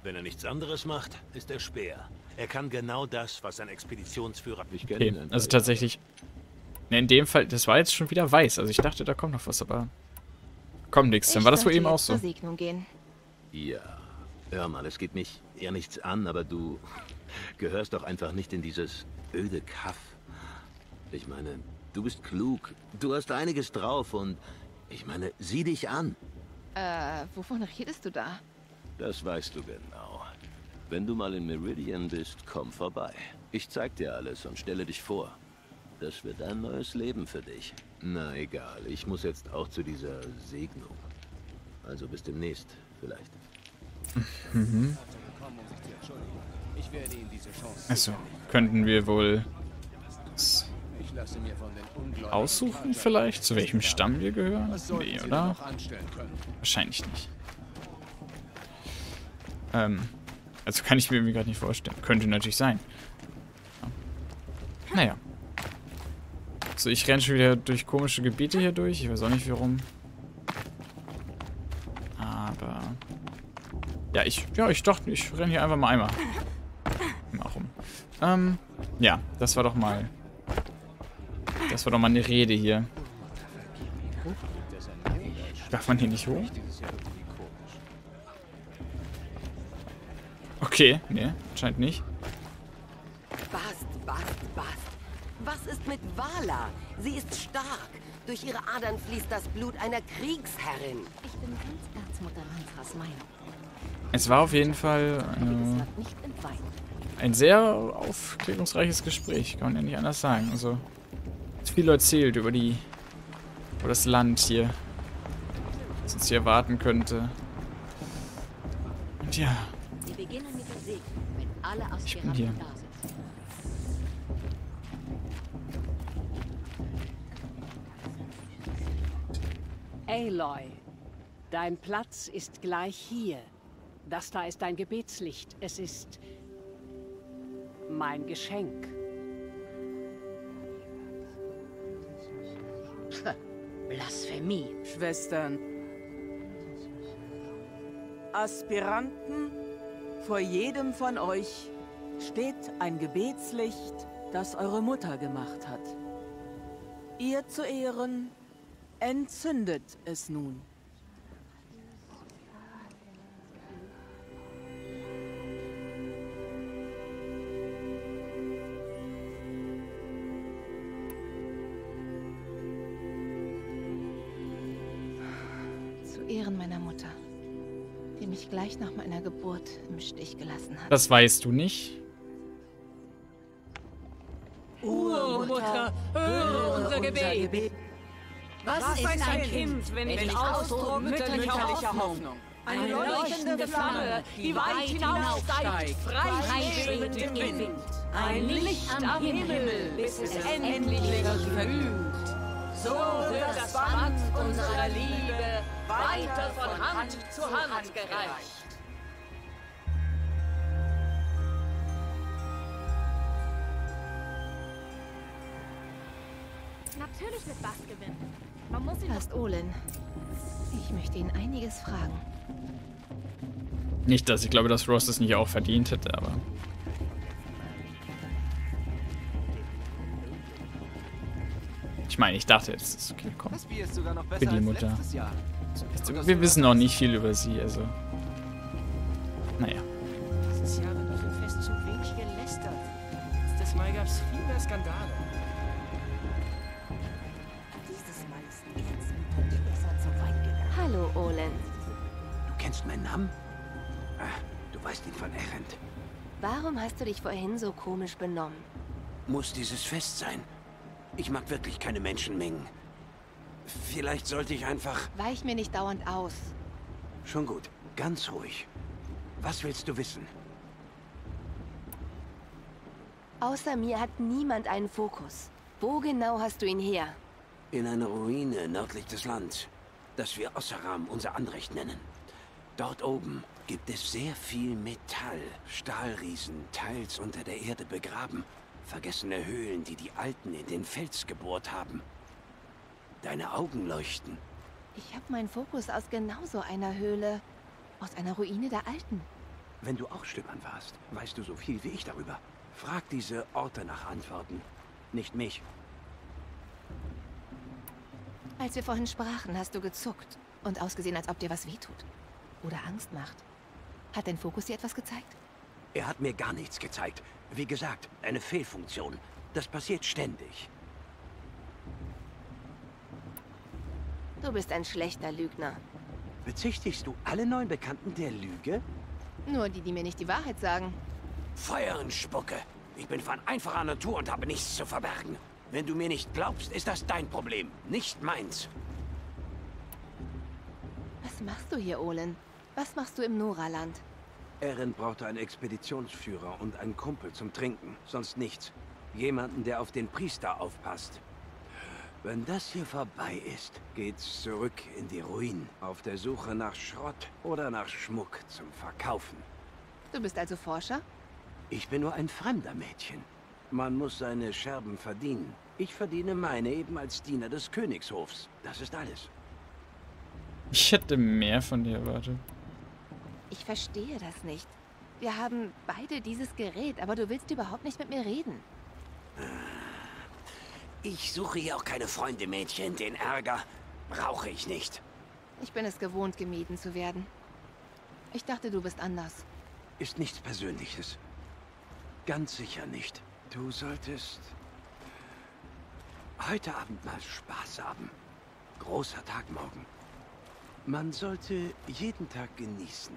[SPEAKER 7] Wenn er nichts anderes macht, ist er Speer. Er kann genau das, was ein Expeditionsführer... Ich kenne
[SPEAKER 1] Okay,
[SPEAKER 7] ihn ein paar
[SPEAKER 1] also
[SPEAKER 7] Jahre.
[SPEAKER 1] tatsächlich. Ne, in dem Fall, das war jetzt schon wieder weiß. Also ich dachte, da kommt noch was, aber kommt nichts. Dann war das wohl eben auch so.
[SPEAKER 3] Gehen.
[SPEAKER 7] Ja, hör mal, es geht mich eher nichts an, aber du gehörst doch einfach nicht in dieses öde Kaff. Ich meine, du bist klug, du hast einiges drauf und ich meine, sieh dich an.
[SPEAKER 3] Äh, wovon redest du da?
[SPEAKER 7] Das weißt du genau. Wenn du mal in Meridian bist, komm vorbei. Ich zeig dir alles und stelle dich vor. Das wird ein neues Leben für dich. Na egal, ich muss jetzt auch zu dieser Segnung. Also bis demnächst, vielleicht.
[SPEAKER 11] Ich werde ihm diese Chance.
[SPEAKER 1] Also, könnten wir wohl aussuchen vielleicht, zu welchem Stamm wir gehören? Nee, oder? Wahrscheinlich nicht. Ähm, also kann ich mir irgendwie gerade nicht vorstellen. Könnte natürlich sein. Ja. Naja. So, ich renne schon wieder durch komische Gebiete hier durch. Ich weiß auch nicht warum. Aber... Ja, ich, ja, ich dachte, ich renne hier einfach mal einmal. Mal rum. Ähm, ja, das war doch mal... Das war doch mal eine Rede hier. Darf man hier nicht hoch? Okay, nee, scheint nicht.
[SPEAKER 12] Bast, Bast, Bast. Was ist mit Vala? Sie ist stark. Durch ihre Adern fließt das Blut einer Kriegsherrin.
[SPEAKER 8] Ich bin ganz Erzmutter Mantras Meinung.
[SPEAKER 1] Es war auf jeden Fall äh, ein sehr aufklärungsreiches Gespräch, kann man ja nicht anders sagen. Also, viel erzählt über die, über das Land hier, was uns hier erwarten könnte. Und ja,
[SPEAKER 8] alle
[SPEAKER 1] bin hier.
[SPEAKER 13] Aloy, dein Platz ist gleich hier. Das da ist dein Gebetslicht. Es ist mein Geschenk.
[SPEAKER 8] me.
[SPEAKER 10] Schwestern. Aspiranten, vor jedem von euch steht ein Gebetslicht, das eure Mutter gemacht hat. Ihr zu Ehren entzündet es nun.
[SPEAKER 3] Gleich nach meiner Geburt im Stich gelassen hat.
[SPEAKER 1] Das weißt du nicht.
[SPEAKER 13] Urmutter, höre unser Gebet. Was, ist ein Kind, wenn nicht Ausdruck mütterlicher Hoffnung? Eine leuchtende Flamme, die weit hinaufsteigt, frei schwebend im Wind. Ein Licht am Himmel, bis es endlich verglüht. So wird das Band unserer Liebe weiter von Hand zu Hand gereicht.
[SPEAKER 5] Natürlich wird Bass gewinnen. Man muss ihn
[SPEAKER 3] Fast Olin. Ich möchte ihn einiges fragen.
[SPEAKER 1] Nicht, dass ich glaube, dass Ross das nicht auch verdient hätte, aber. Ich meine, ich dachte, es ist okay, komm. Für die
[SPEAKER 14] als
[SPEAKER 1] Mutter. Wir wissen noch nicht viel über sie, also. Naja.
[SPEAKER 11] Dieses Jahr wird auf dem Fest zu wenig gelästert. Letztes Mal gab es viel mehr Skandale.
[SPEAKER 12] Dieses Mal ist zu weit gegangen.
[SPEAKER 3] Hallo, Olin.
[SPEAKER 2] Du kennst meinen Namen? Ah, du weißt ihn von Erend.
[SPEAKER 3] Warum hast du dich vorhin so komisch benommen?
[SPEAKER 2] Muss dieses Fest sein? Ich mag wirklich keine Menschenmengen. Vielleicht sollte ich einfach...
[SPEAKER 3] Weich mir nicht dauernd aus.
[SPEAKER 2] Schon gut, ganz ruhig. Was willst du wissen?
[SPEAKER 3] Außer mir hat niemand einen Fokus. Wo genau hast du ihn her?
[SPEAKER 2] In einer Ruine nördlich des Landes, das wir Ossaram unser Anrecht nennen. Dort oben gibt es sehr viel Metall, Stahlriesen, teils unter der Erde begraben. Vergessene Höhlen, die die Alten in den Fels gebohrt haben. Deine Augen leuchten.
[SPEAKER 3] Ich habe meinen Fokus aus genau so einer Höhle. Aus einer Ruine der Alten.
[SPEAKER 2] Wenn du auch Stöbern warst, weißt du so viel wie ich darüber. Frag diese Orte nach Antworten, nicht mich.
[SPEAKER 3] Als wir vorhin sprachen, hast du gezuckt und ausgesehen, als ob dir was wehtut. Oder Angst macht. Hat dein Fokus dir etwas gezeigt?
[SPEAKER 2] Er hat mir gar nichts gezeigt. Wie gesagt, eine Fehlfunktion. Das passiert ständig.
[SPEAKER 3] Du bist ein schlechter Lügner.
[SPEAKER 2] Bezichtigst du alle neuen Bekannten der Lüge?
[SPEAKER 3] Nur die, die mir nicht die Wahrheit sagen.
[SPEAKER 2] Feuer und Spucke. Ich bin von einfacher Natur und habe nichts zu verbergen. Wenn du mir nicht glaubst, ist das dein Problem, nicht meins.
[SPEAKER 3] Was machst du hier, Olin? Was machst du im Noraland?
[SPEAKER 2] Erin brauchte einen Expeditionsführer und einen Kumpel zum Trinken, sonst nichts. Jemanden, der auf den Priester aufpasst. Wenn das hier vorbei ist, geht's zurück in die Ruinen, auf der Suche nach Schrott oder nach Schmuck zum Verkaufen.
[SPEAKER 3] Du bist also Forscher?
[SPEAKER 2] Ich bin nur ein fremder Mädchen. Man muss seine Scherben verdienen. Ich verdiene meine eben als Diener des Königshofs. Das ist alles.
[SPEAKER 1] Ich hätte mehr von dir erwartet.
[SPEAKER 3] Ich verstehe das nicht. Wir haben beide dieses Gerät, aber du willst überhaupt nicht mit mir reden.
[SPEAKER 2] Ich suche hier auch keine Freunde, Mädchen. Den Ärger brauche ich nicht.
[SPEAKER 3] Ich bin es gewohnt, gemieden zu werden. Ich dachte, du bist anders.
[SPEAKER 2] Ist nichts Persönliches. Ganz sicher nicht. Du solltest heute Abend mal Spaß haben. Großer Tag morgen. Man sollte jeden Tag genießen.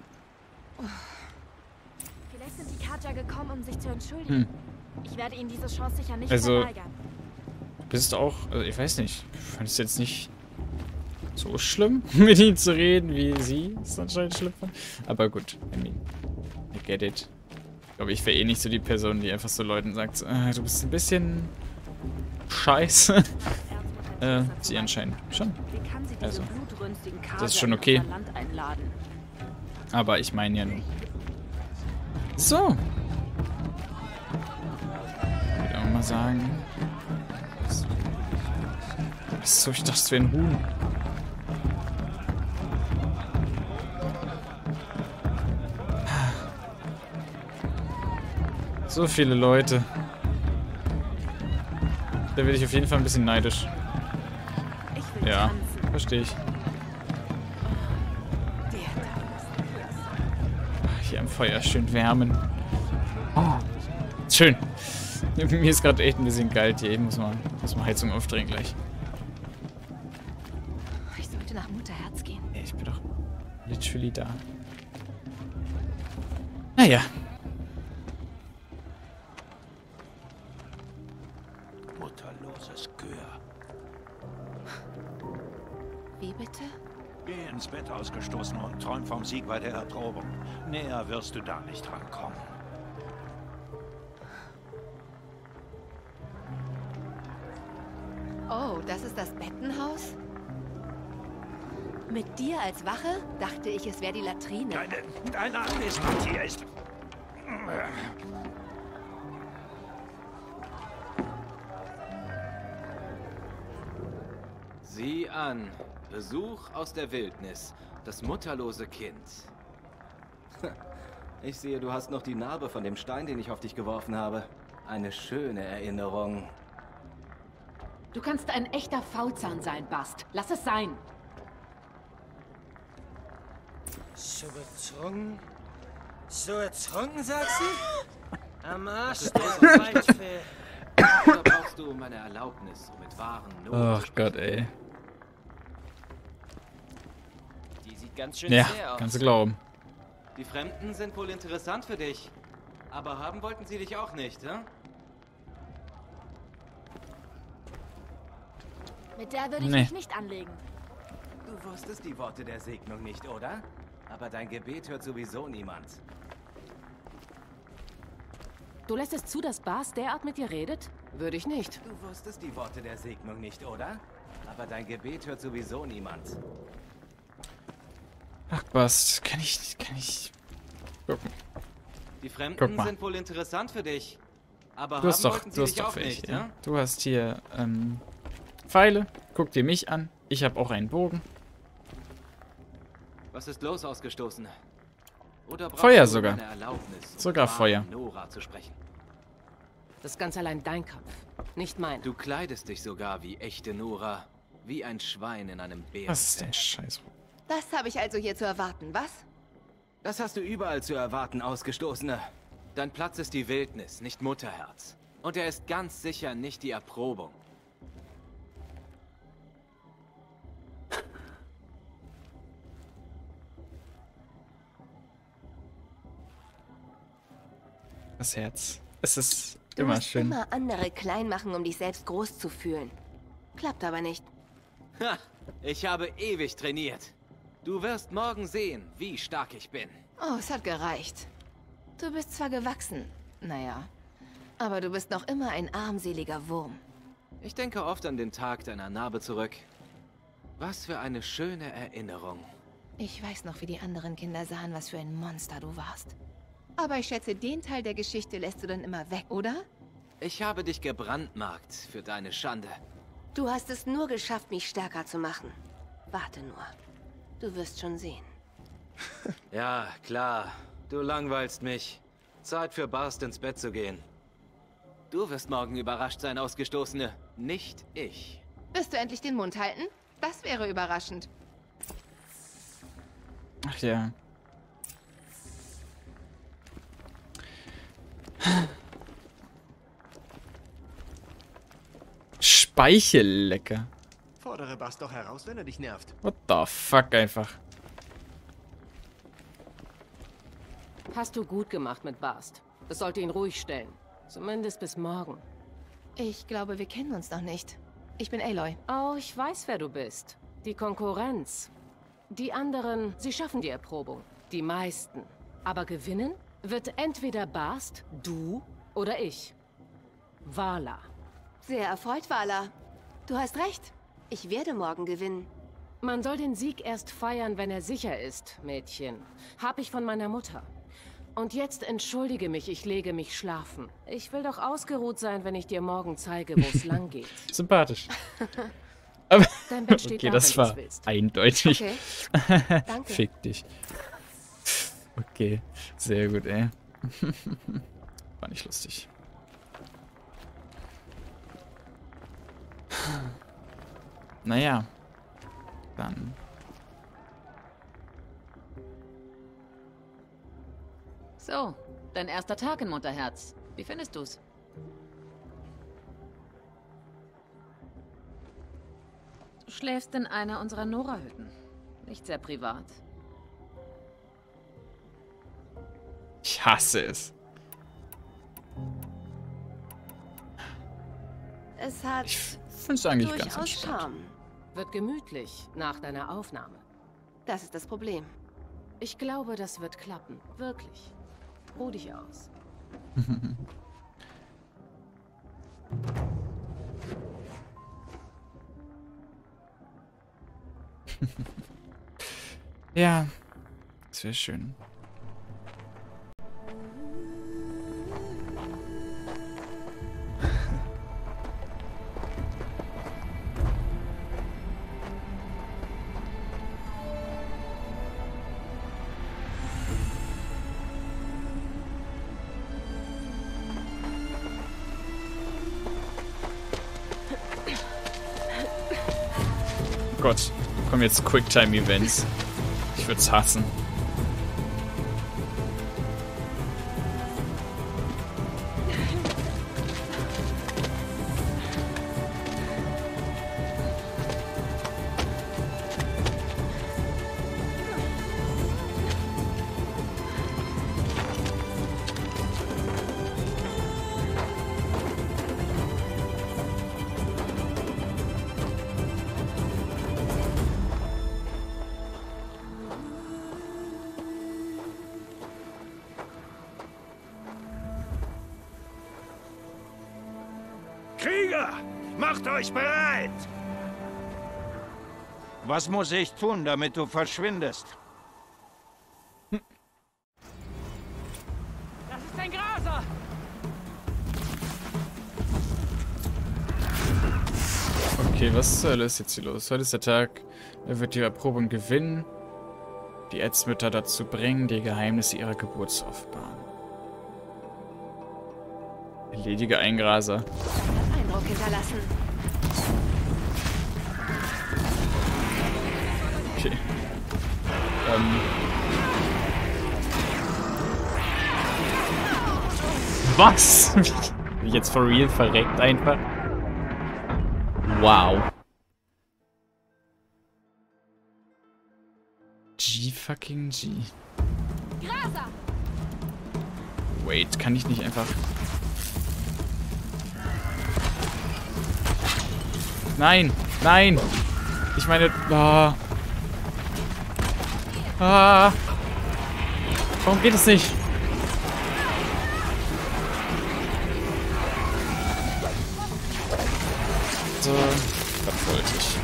[SPEAKER 5] Vielleicht sind die Katja gekommen, um sich zu entschuldigen.
[SPEAKER 1] Hm.
[SPEAKER 5] Ich werde ihnen diese Chance sicher nicht
[SPEAKER 1] Also-
[SPEAKER 5] verweigern.
[SPEAKER 1] Bist auch, also ich weiß nicht, ich fand es jetzt nicht so schlimm, mit ihm zu reden, wie sie es anscheinend schlimm fand. Aber gut, I mean, I get it. Ich glaube, ich wäre eh nicht so die Person, die einfach so Leuten sagt, äh, du bist ein bisschen scheiße. äh, sie anscheinend schon. Also, das ist schon okay. Aber ich meine ja nur. So. Ich würde auch mal sagen. Achso, ich dachte, es wäre ein Huhn. So viele Leute. Da werde ich auf jeden Fall ein bisschen neidisch. Ja, verstehe ich. Hier am Feuer schön wärmen. Oh, schön. Mir ist gerade echt ein bisschen kalt hier. Ich muss mal, muss mal Heizung aufdrehen gleich. Literally da. Naja.
[SPEAKER 4] Mutterloses Gör.
[SPEAKER 3] Wie bitte?
[SPEAKER 4] Geh ins Bett ausgestoßen und träum vom Sieg bei der Erprobung. Näher wirst du da nicht rankommen.
[SPEAKER 3] Oh, das ist das Bettenhaus? Mit dir als Wache dachte ich, es wäre die Latrine.
[SPEAKER 4] Deine, deine Anwesenheit hier ist...
[SPEAKER 14] Sieh an. Besuch aus der Wildnis. Das mutterlose Kind.
[SPEAKER 15] Ich sehe, du hast noch die Narbe von dem Stein, den ich auf dich geworfen habe. Eine schöne Erinnerung.
[SPEAKER 8] Du kannst ein echter Faulzahn sein, Bast. Lass es sein.
[SPEAKER 11] So betrunken? So betrunken, sagt sie? Am Arsch
[SPEAKER 14] los?
[SPEAKER 11] Waldfee.
[SPEAKER 14] Oder brauchst du meine Erlaubnis, um mit wahren Not
[SPEAKER 1] Ach Gott, ey.
[SPEAKER 11] Die sieht ganz schön
[SPEAKER 1] Ja,
[SPEAKER 11] zäh aus.
[SPEAKER 1] kannst du glauben.
[SPEAKER 14] Die Fremden sind wohl interessant für dich. Aber haben wollten sie dich auch nicht, hä?
[SPEAKER 5] Mit der würde ich
[SPEAKER 1] Nee.
[SPEAKER 5] mich nicht anlegen.
[SPEAKER 15] Du wusstest die Worte der Segnung nicht, oder? Aber dein Gebet hört sowieso niemand.
[SPEAKER 8] Du lässt es zu, dass Bas derart mit dir redet?
[SPEAKER 12] Würde ich nicht.
[SPEAKER 15] Du wusstest die Worte der Segnung nicht, oder? Aber dein Gebet hört sowieso niemand.
[SPEAKER 1] Ach, Bast, kann ich, kann ich... Gucken.
[SPEAKER 14] Die Fremden sind wohl interessant für dich. Aber
[SPEAKER 1] Du hast
[SPEAKER 14] haben
[SPEAKER 1] doch,
[SPEAKER 14] wollten sie
[SPEAKER 1] du hast
[SPEAKER 14] dich
[SPEAKER 1] doch
[SPEAKER 14] auch
[SPEAKER 1] welche,
[SPEAKER 14] nicht,
[SPEAKER 1] ja?
[SPEAKER 14] ja?
[SPEAKER 1] Du hast hier, ähm, Pfeile. Guck dir mich an. Ich habe auch einen Bogen.
[SPEAKER 14] Was ist los ausgestoßen? Oder brauchst
[SPEAKER 1] Feuer
[SPEAKER 14] du
[SPEAKER 1] sogar.
[SPEAKER 14] Erlaubnis, um
[SPEAKER 1] Sogar Feuer.
[SPEAKER 14] Nora zu sprechen?
[SPEAKER 12] Das ist ganz allein dein Kampf, nicht mein.
[SPEAKER 14] Du kleidest dich sogar wie echte Nora. Wie ein Schwein in einem Bären.
[SPEAKER 1] Was ist denn Scheiß?
[SPEAKER 3] Das habe ich also hier zu erwarten, was?
[SPEAKER 15] Das hast du überall zu erwarten, Ausgestoßene.
[SPEAKER 14] Dein Platz ist die Wildnis, nicht Mutterherz. Und er ist ganz sicher nicht die Erprobung.
[SPEAKER 1] Das Herz. Es ist
[SPEAKER 3] Du
[SPEAKER 1] immer
[SPEAKER 3] musst
[SPEAKER 1] schön.
[SPEAKER 3] immer andere klein machen, um dich selbst groß zu fühlen. Klappt aber nicht.
[SPEAKER 14] Ha, ich habe ewig trainiert. Du wirst morgen sehen, wie stark ich bin.
[SPEAKER 3] Oh, es hat gereicht. Du bist zwar gewachsen, naja, aber du bist noch immer ein armseliger Wurm.
[SPEAKER 14] Ich denke oft an den Tag deiner Narbe zurück. Was für eine schöne Erinnerung.
[SPEAKER 3] Ich weiß noch, wie die anderen Kinder sahen, was für ein Monster du warst. Aber ich schätze, den Teil der Geschichte lässt du dann immer weg, oder?
[SPEAKER 14] Ich habe dich gebrandmarkt für deine Schande.
[SPEAKER 3] Du hast es nur geschafft, mich stärker zu machen. Warte nur. Du wirst schon sehen.
[SPEAKER 14] Ja, klar. Du langweilst mich. Zeit für Barst ins Bett zu gehen. Du wirst morgen überrascht sein, Ausgestoßene. Nicht ich.
[SPEAKER 3] Wirst du endlich den Mund halten? Das wäre überraschend.
[SPEAKER 1] Ach ja. Speichellecker.
[SPEAKER 16] Fordere Bass doch heraus, wenn er dich nervt.
[SPEAKER 1] What the fuck einfach.
[SPEAKER 12] Hast du gut gemacht mit Bast. Das sollte ihn ruhig stellen. Zumindest bis morgen.
[SPEAKER 3] Ich glaube, wir kennen uns noch nicht. Ich bin Aloy.
[SPEAKER 12] Oh, ich weiß, wer du bist. Die Konkurrenz. Die anderen, sie schaffen die Erprobung. Die meisten. Aber gewinnen wird entweder Bast, du oder ich. Vala.
[SPEAKER 3] Sehr erfreut, Vala. Du hast recht. Ich werde morgen gewinnen.
[SPEAKER 12] Man soll den Sieg erst feiern, wenn er sicher ist, Mädchen. Hab ich von meiner Mutter. Und jetzt entschuldige mich, ich lege mich schlafen. Ich will doch ausgeruht sein, wenn ich dir morgen zeige, wo es lang geht.
[SPEAKER 1] Sympathisch. Aber
[SPEAKER 12] Dein Bett steht
[SPEAKER 1] okay,
[SPEAKER 12] da,
[SPEAKER 1] das war eindeutig.
[SPEAKER 12] Okay. Danke.
[SPEAKER 1] Fick dich. Okay, sehr gut, ey. War nicht lustig. Naja. Dann.
[SPEAKER 8] So, dein erster Tag in Mutterherz. Wie findest du's? Du schläfst in einer unserer Nora-Hütten. Nicht sehr privat.
[SPEAKER 1] Ich hasse es.
[SPEAKER 3] Es hat
[SPEAKER 1] Find's eigentlich ganz
[SPEAKER 3] durchaus
[SPEAKER 1] entspannt.
[SPEAKER 3] Charme.
[SPEAKER 12] Wird gemütlich nach deiner Aufnahme.
[SPEAKER 3] Das ist das Problem.
[SPEAKER 12] Ich glaube, das wird klappen. Wirklich. Ruh dich aus.
[SPEAKER 1] Ja, das wäre schön. Gott, kommen jetzt Quicktime-Events. Ich würde es hassen.
[SPEAKER 4] Was muss ich tun, damit du verschwindest?
[SPEAKER 11] Das ist ein Graser!
[SPEAKER 1] Okay, was zur Hölle ist jetzt hier los? Heute ist der Tag, er wird die Erprobung gewinnen, die Erzmütter dazu bringen, die Geheimnisse ihrer Geburt zu offenbaren. Erledige Eingraser.
[SPEAKER 3] Eindruck hinterlassen.
[SPEAKER 1] Ähm. Was? Jetzt for real verreckt einfach. Wow. G fucking G. Wait, kann ich nicht einfach... Nein, nein. Ich meine... Ah. Ah. Warum geht es nicht? So, das wollte ich.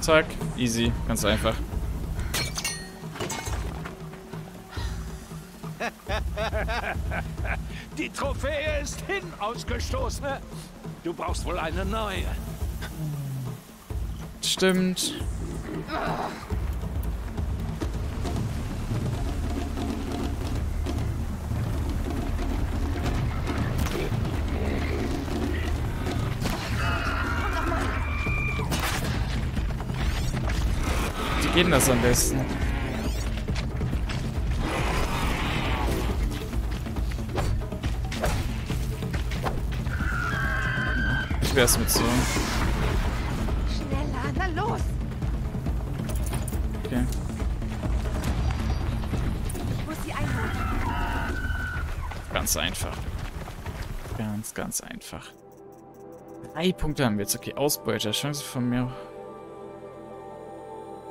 [SPEAKER 1] Zack, easy, ganz einfach.
[SPEAKER 4] Die Trophäe ist hin, Ausgestoßene. Du brauchst wohl eine neue.
[SPEAKER 1] Stimmt. Wie geht das am besten? Ich wär's mit so. Ganz einfach. Ganz, ganz einfach. Drei Punkte haben wir jetzt. Okay, Ausbeute. Chance von mir.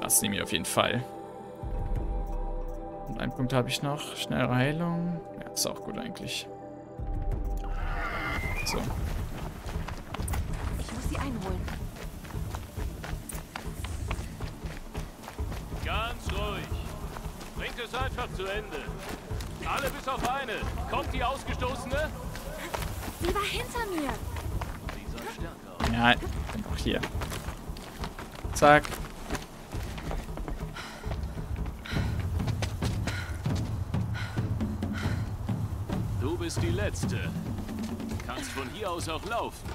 [SPEAKER 1] Das nehme ich auf jeden Fall. Und einen Punkt habe ich noch. Schnellere Heilung. Ja, ist auch gut eigentlich. So.
[SPEAKER 3] Ich muss sie einholen.
[SPEAKER 17] Ganz ruhig. Bringt es einfach zu Ende. Alle bis auf eine. Kommt die Ausgestoßene?
[SPEAKER 13] Sie war hinter mir. Sie sah stärker aus.
[SPEAKER 1] Ja, ich bin auch hier. Zack.
[SPEAKER 17] Du bist die Letzte. Kannst von hier aus auch laufen.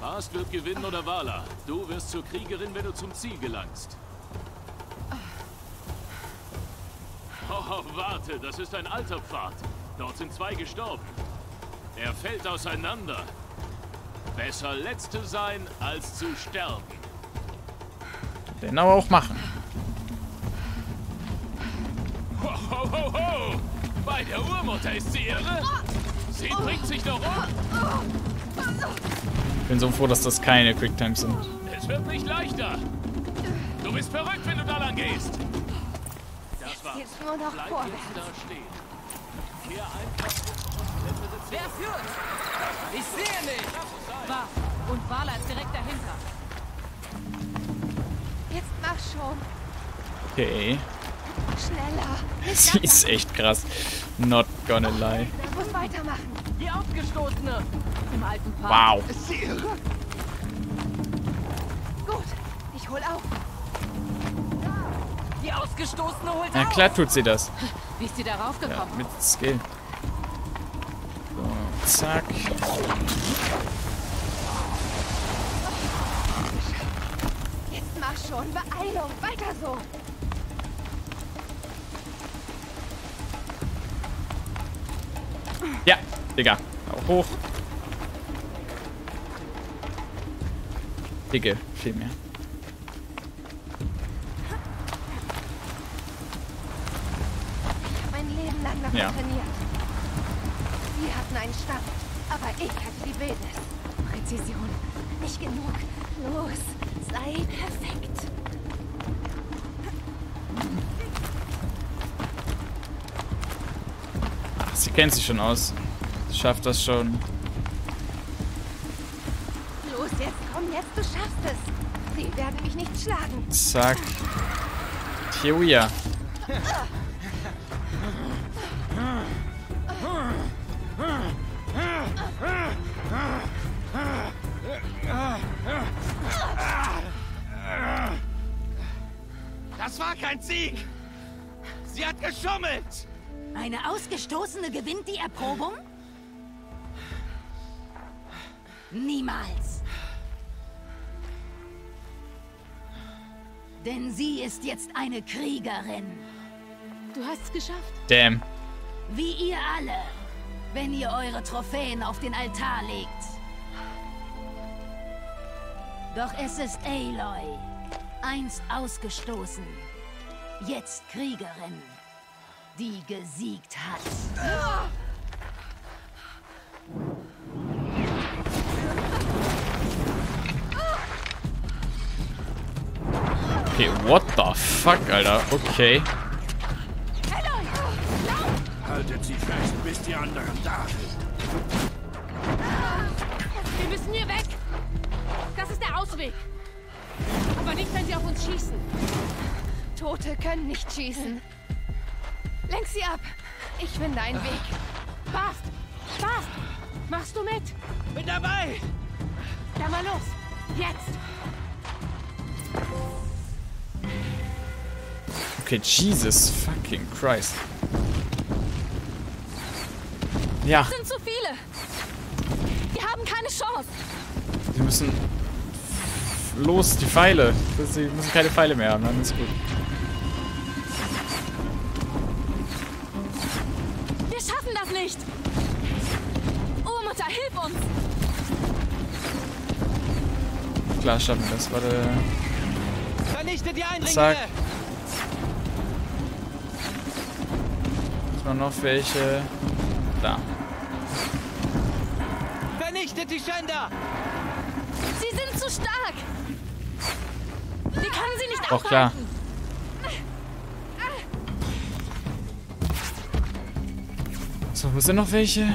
[SPEAKER 17] Fast wird gewinnen oder Wala. Du wirst zur Kriegerin, wenn du zum Ziel gelangst. Oh, warte, das ist ein alter Pfad. Dort sind zwei gestorben. Er fällt auseinander. Besser Letzte sein, als zu sterben.
[SPEAKER 1] Den aber auch machen.
[SPEAKER 17] Ho, ho, ho, ho! Bei der Urmutter ist sie irre? Sie bringt sich doch um!
[SPEAKER 1] Ich bin so froh, dass das keine Quicktimes sind.
[SPEAKER 17] Es wird nicht leichter! Du bist verrückt, wenn du da lang gehst!
[SPEAKER 3] Jetzt nur noch
[SPEAKER 17] Bleib
[SPEAKER 3] vorwärts.
[SPEAKER 17] jetzt da stehen. Kehr einfach
[SPEAKER 13] Wer führt? Ich sehe nicht! War. Und Wala ist direkt dahinter.
[SPEAKER 3] Jetzt mach schon.
[SPEAKER 1] Okay.
[SPEAKER 3] Schneller.
[SPEAKER 1] Sie ist echt krass. Not gonna lie.
[SPEAKER 3] Ich muss weitermachen.
[SPEAKER 13] Die Aufgestoßene. Im alten Park.
[SPEAKER 1] Wow.
[SPEAKER 13] Ausgestoßene holt
[SPEAKER 1] Na klar tut sie das.
[SPEAKER 13] Wie ist sie darauf
[SPEAKER 1] Ja,
[SPEAKER 13] gekommen?
[SPEAKER 1] mit Skill. So, zack.
[SPEAKER 3] Jetzt mach schon. Beeilung. Weiter so.
[SPEAKER 1] Ja, Digga. Auch hoch. Dicke, vielmehr.
[SPEAKER 3] Ich hab mein Leben lang dafür
[SPEAKER 1] Ja.
[SPEAKER 3] trainiert. Sie hatten einen Stand, aber ich hatte die Wildnis. Präzision. Nicht genug. Los, sei perfekt.
[SPEAKER 1] Ach, sie kennt sich schon aus. Sie schafft das schon.
[SPEAKER 3] Los, jetzt komm, jetzt, du schaffst es. Sie werden mich nicht schlagen.
[SPEAKER 1] Zack. Theoria.
[SPEAKER 18] Das war kein Sieg! Sie hat geschummelt!
[SPEAKER 19] Eine Ausgestoßene gewinnt die Erprobung? Niemals. Denn sie ist jetzt eine Kriegerin.
[SPEAKER 8] Du hast es geschafft.
[SPEAKER 1] Damn.
[SPEAKER 19] Wie ihr alle, wenn ihr eure Trophäen auf den Altar legt. Doch es ist Aloy, einst ausgestoßen, jetzt Kriegerin, die gesiegt hat.
[SPEAKER 1] Okay, what the fuck, Alter? Okay.
[SPEAKER 4] Haltet sie fest, bis die anderen da sind.
[SPEAKER 5] Wir müssen hier weg. Das ist der Ausweg. Aber nicht, wenn sie auf uns schießen.
[SPEAKER 3] Tote können nicht schießen. Lenk sie ab. Ich finde einen Weg.
[SPEAKER 5] Bast! Bast! Machst du mit?
[SPEAKER 18] Bin dabei!
[SPEAKER 5] Dann mal los. Jetzt!
[SPEAKER 1] Okay, Jesus fucking Christ. Ja,
[SPEAKER 5] Das sind zu viele. Wir haben keine Chance.
[SPEAKER 1] sie müssen los, die Pfeile. Sie müssen keine Pfeile mehr haben, dann ist gut. Klar schaffen wir das. Warte.
[SPEAKER 18] Vernichte die Eindringlinge!
[SPEAKER 1] Zack. Ist noch welche. Da.
[SPEAKER 18] Vernichtet die Schänder!
[SPEAKER 5] Sie sind zu stark. Wir können sie nicht
[SPEAKER 1] Doch klar. So, wo sind noch welche?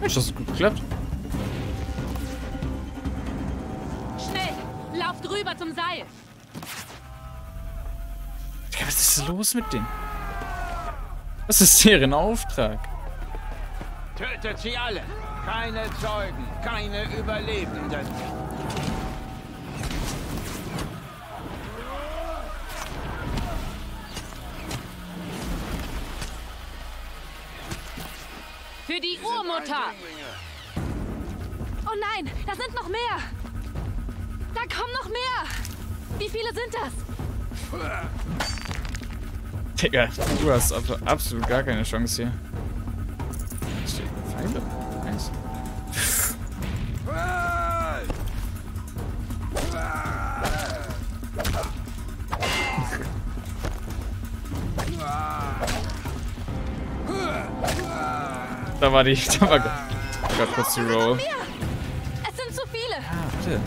[SPEAKER 1] Mensch, das hat gut geklappt. Was ist los mit denen? Was ist deren Auftrag?
[SPEAKER 4] Tötet sie alle! Keine Zeugen, keine Überlebenden.
[SPEAKER 5] Für die Urmutter!
[SPEAKER 3] Oh nein, da sind noch mehr! Da kommen noch mehr! Wie viele sind das?
[SPEAKER 1] Digga, du hast ab- absolut gar keine Chance hier. Da steht Pfeile. Nice. Da war die, da war gerade kurz die Roll.
[SPEAKER 3] Es sind zu viele!
[SPEAKER 1] Warte.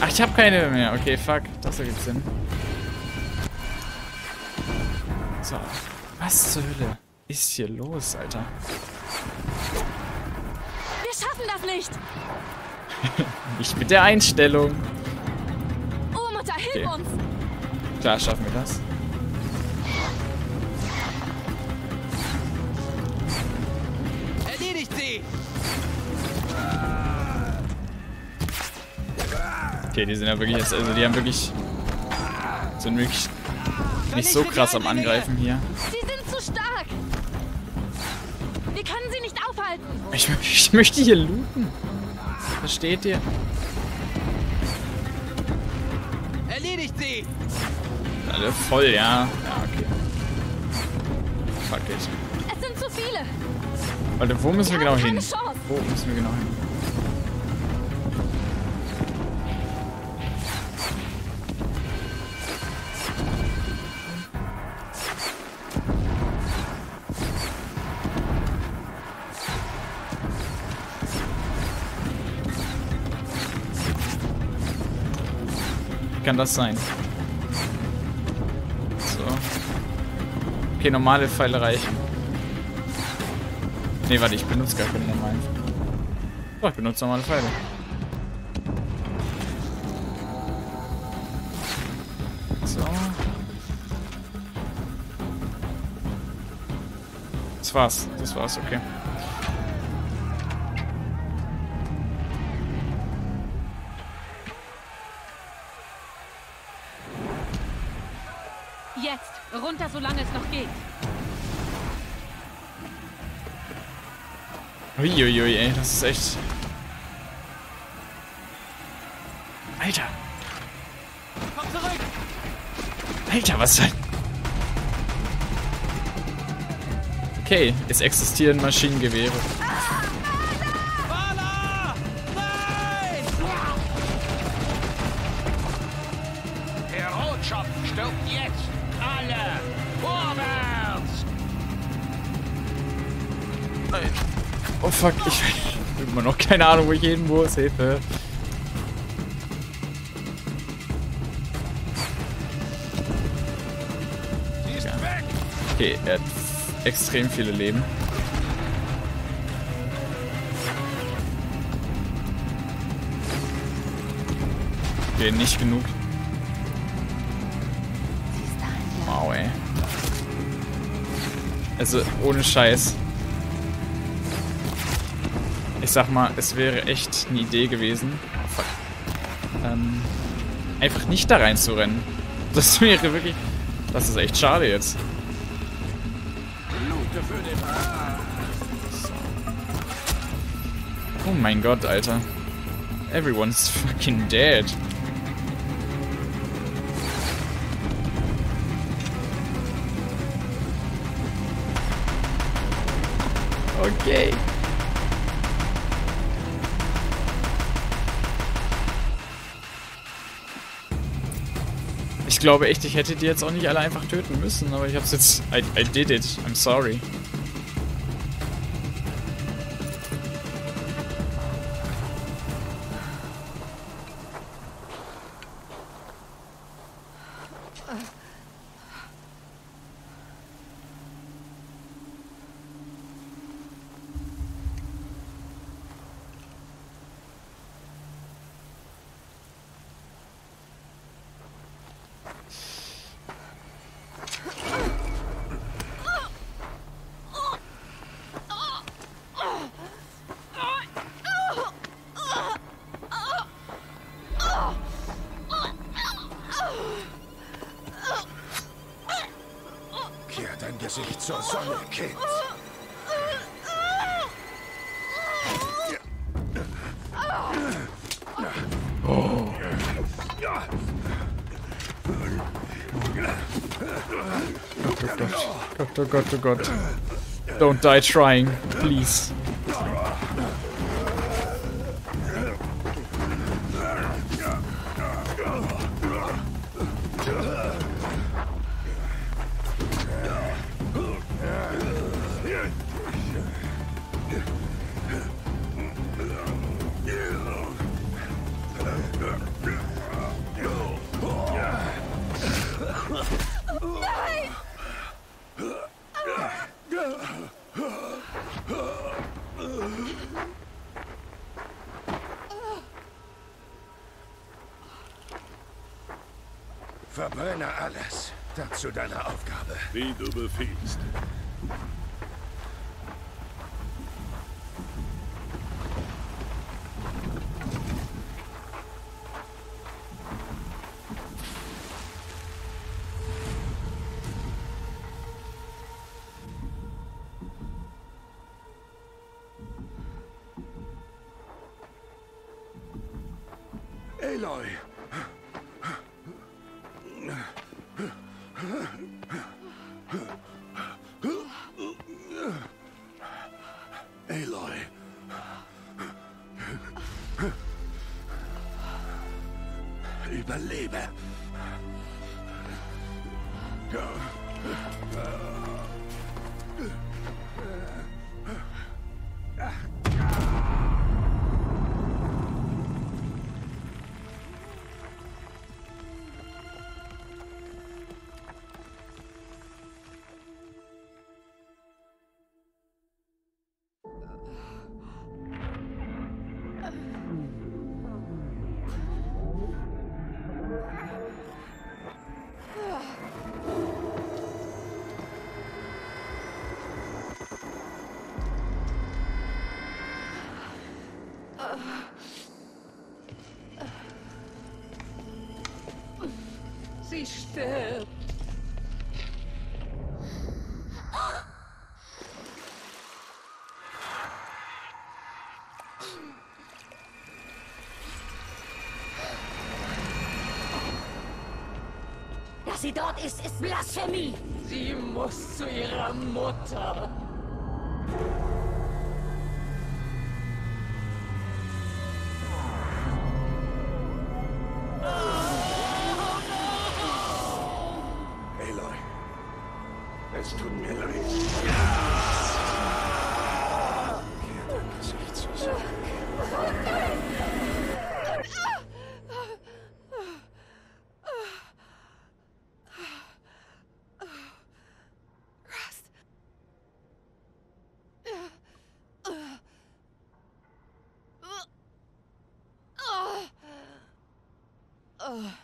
[SPEAKER 1] Ach, ich habe keine mehr. Okay, fuck. Das ergibt Sinn. So. Was zur Hölle ist hier los, Alter?
[SPEAKER 3] Wir schaffen das nicht!
[SPEAKER 1] Nicht mit der Einstellung.
[SPEAKER 3] Urmutter, hilf
[SPEAKER 1] Okay.
[SPEAKER 3] uns!
[SPEAKER 1] Klar, schaffen wir das.
[SPEAKER 18] Erledigt sie!
[SPEAKER 1] Okay, die sind ja wirklich jetzt, also die haben wirklich, sind wirklich nicht so krass am Angreifen hier.
[SPEAKER 3] Sie sind zu stark! Wir können sie nicht aufhalten!
[SPEAKER 1] Ich, ich möchte hier looten. Versteht ihr?
[SPEAKER 18] Erledigt sie!
[SPEAKER 1] Alle voll, ja. Ja, okay. Fuck it.
[SPEAKER 3] Es sind zu viele!
[SPEAKER 1] Warte, wo müssen wir genau
[SPEAKER 3] haben
[SPEAKER 1] hin?
[SPEAKER 3] Chance.
[SPEAKER 1] Wo müssen wir genau hin? Kann das sein? So. Okay, normale Pfeile reichen. Nee, warte, ich benutze gar keine normalen. Oh, ich benutze normale Pfeile. So. Das war's. Das war's, okay.
[SPEAKER 5] Jetzt! Runter, solange es noch geht.
[SPEAKER 1] Uiuiui, ey, das ist echt. Alter!
[SPEAKER 18] Komm zurück!
[SPEAKER 1] Alter, was denn? Okay, es existieren Maschinengewehre.
[SPEAKER 18] Bala!
[SPEAKER 1] Fuck, ich hab immer noch keine Ahnung, wo ich hin muss. Hilfe. Okay, er hat extrem viele Leben. Okay, nicht genug. Wow, ey. Also, ohne Scheiß. Ich sag mal, es wäre echt eine Idee gewesen. Ähm, einfach nicht da reinzurennen. Das wäre wirklich... Das ist echt schade jetzt. Oh mein Gott, Alter. Everyone's fucking dead. Ich glaube echt, ich hätte die jetzt auch nicht alle einfach töten müssen, aber ich hab's jetzt... I, I did it. I'm sorry.
[SPEAKER 4] sich zur Sonne, Kind.
[SPEAKER 1] Oh. Gott, oh Gott, oh Gott, oh Gott. Don't die trying, please.
[SPEAKER 4] Aloy!
[SPEAKER 13] Stirbt.
[SPEAKER 19] Dass sie dort ist, ist Blasphemie.
[SPEAKER 13] Sie muss zu ihrer Mutter.
[SPEAKER 3] Nein,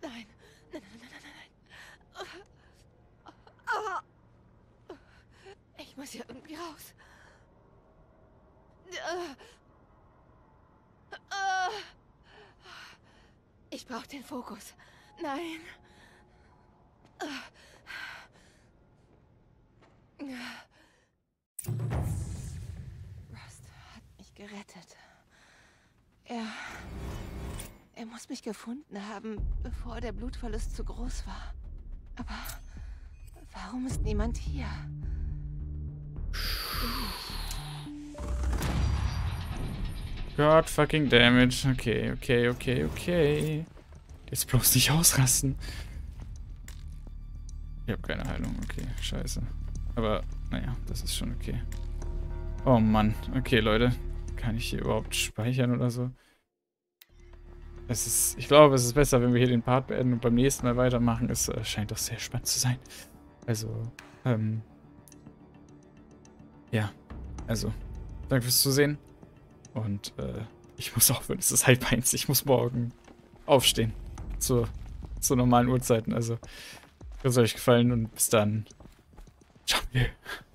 [SPEAKER 3] nein, nein, nein, nein, nein. Ich muss hier irgendwie raus. Ich brauche den Fokus. Nein. Gefunden haben, bevor der Blutverlust zu groß war. Aber warum ist niemand hier?
[SPEAKER 1] God fucking damage. Okay, okay, okay, okay. Jetzt bloß nicht ausrasten. Ich habe keine Heilung. Okay, scheiße. Aber, naja, das ist schon okay. Oh Mann. Okay, Leute. Kann ich hier überhaupt speichern oder so? Es ist, ich glaube, es ist besser, wenn wir hier den Part beenden und beim nächsten Mal weitermachen. Es äh, scheint doch sehr spannend zu sein. Also, ähm, ja, also, danke fürs Zusehen. Und äh, ich muss aufhören, es ist halb eins. Ich muss morgen aufstehen. Zu, zu normalen Uhrzeiten. Also, das soll euch gefallen und bis dann. Ciao.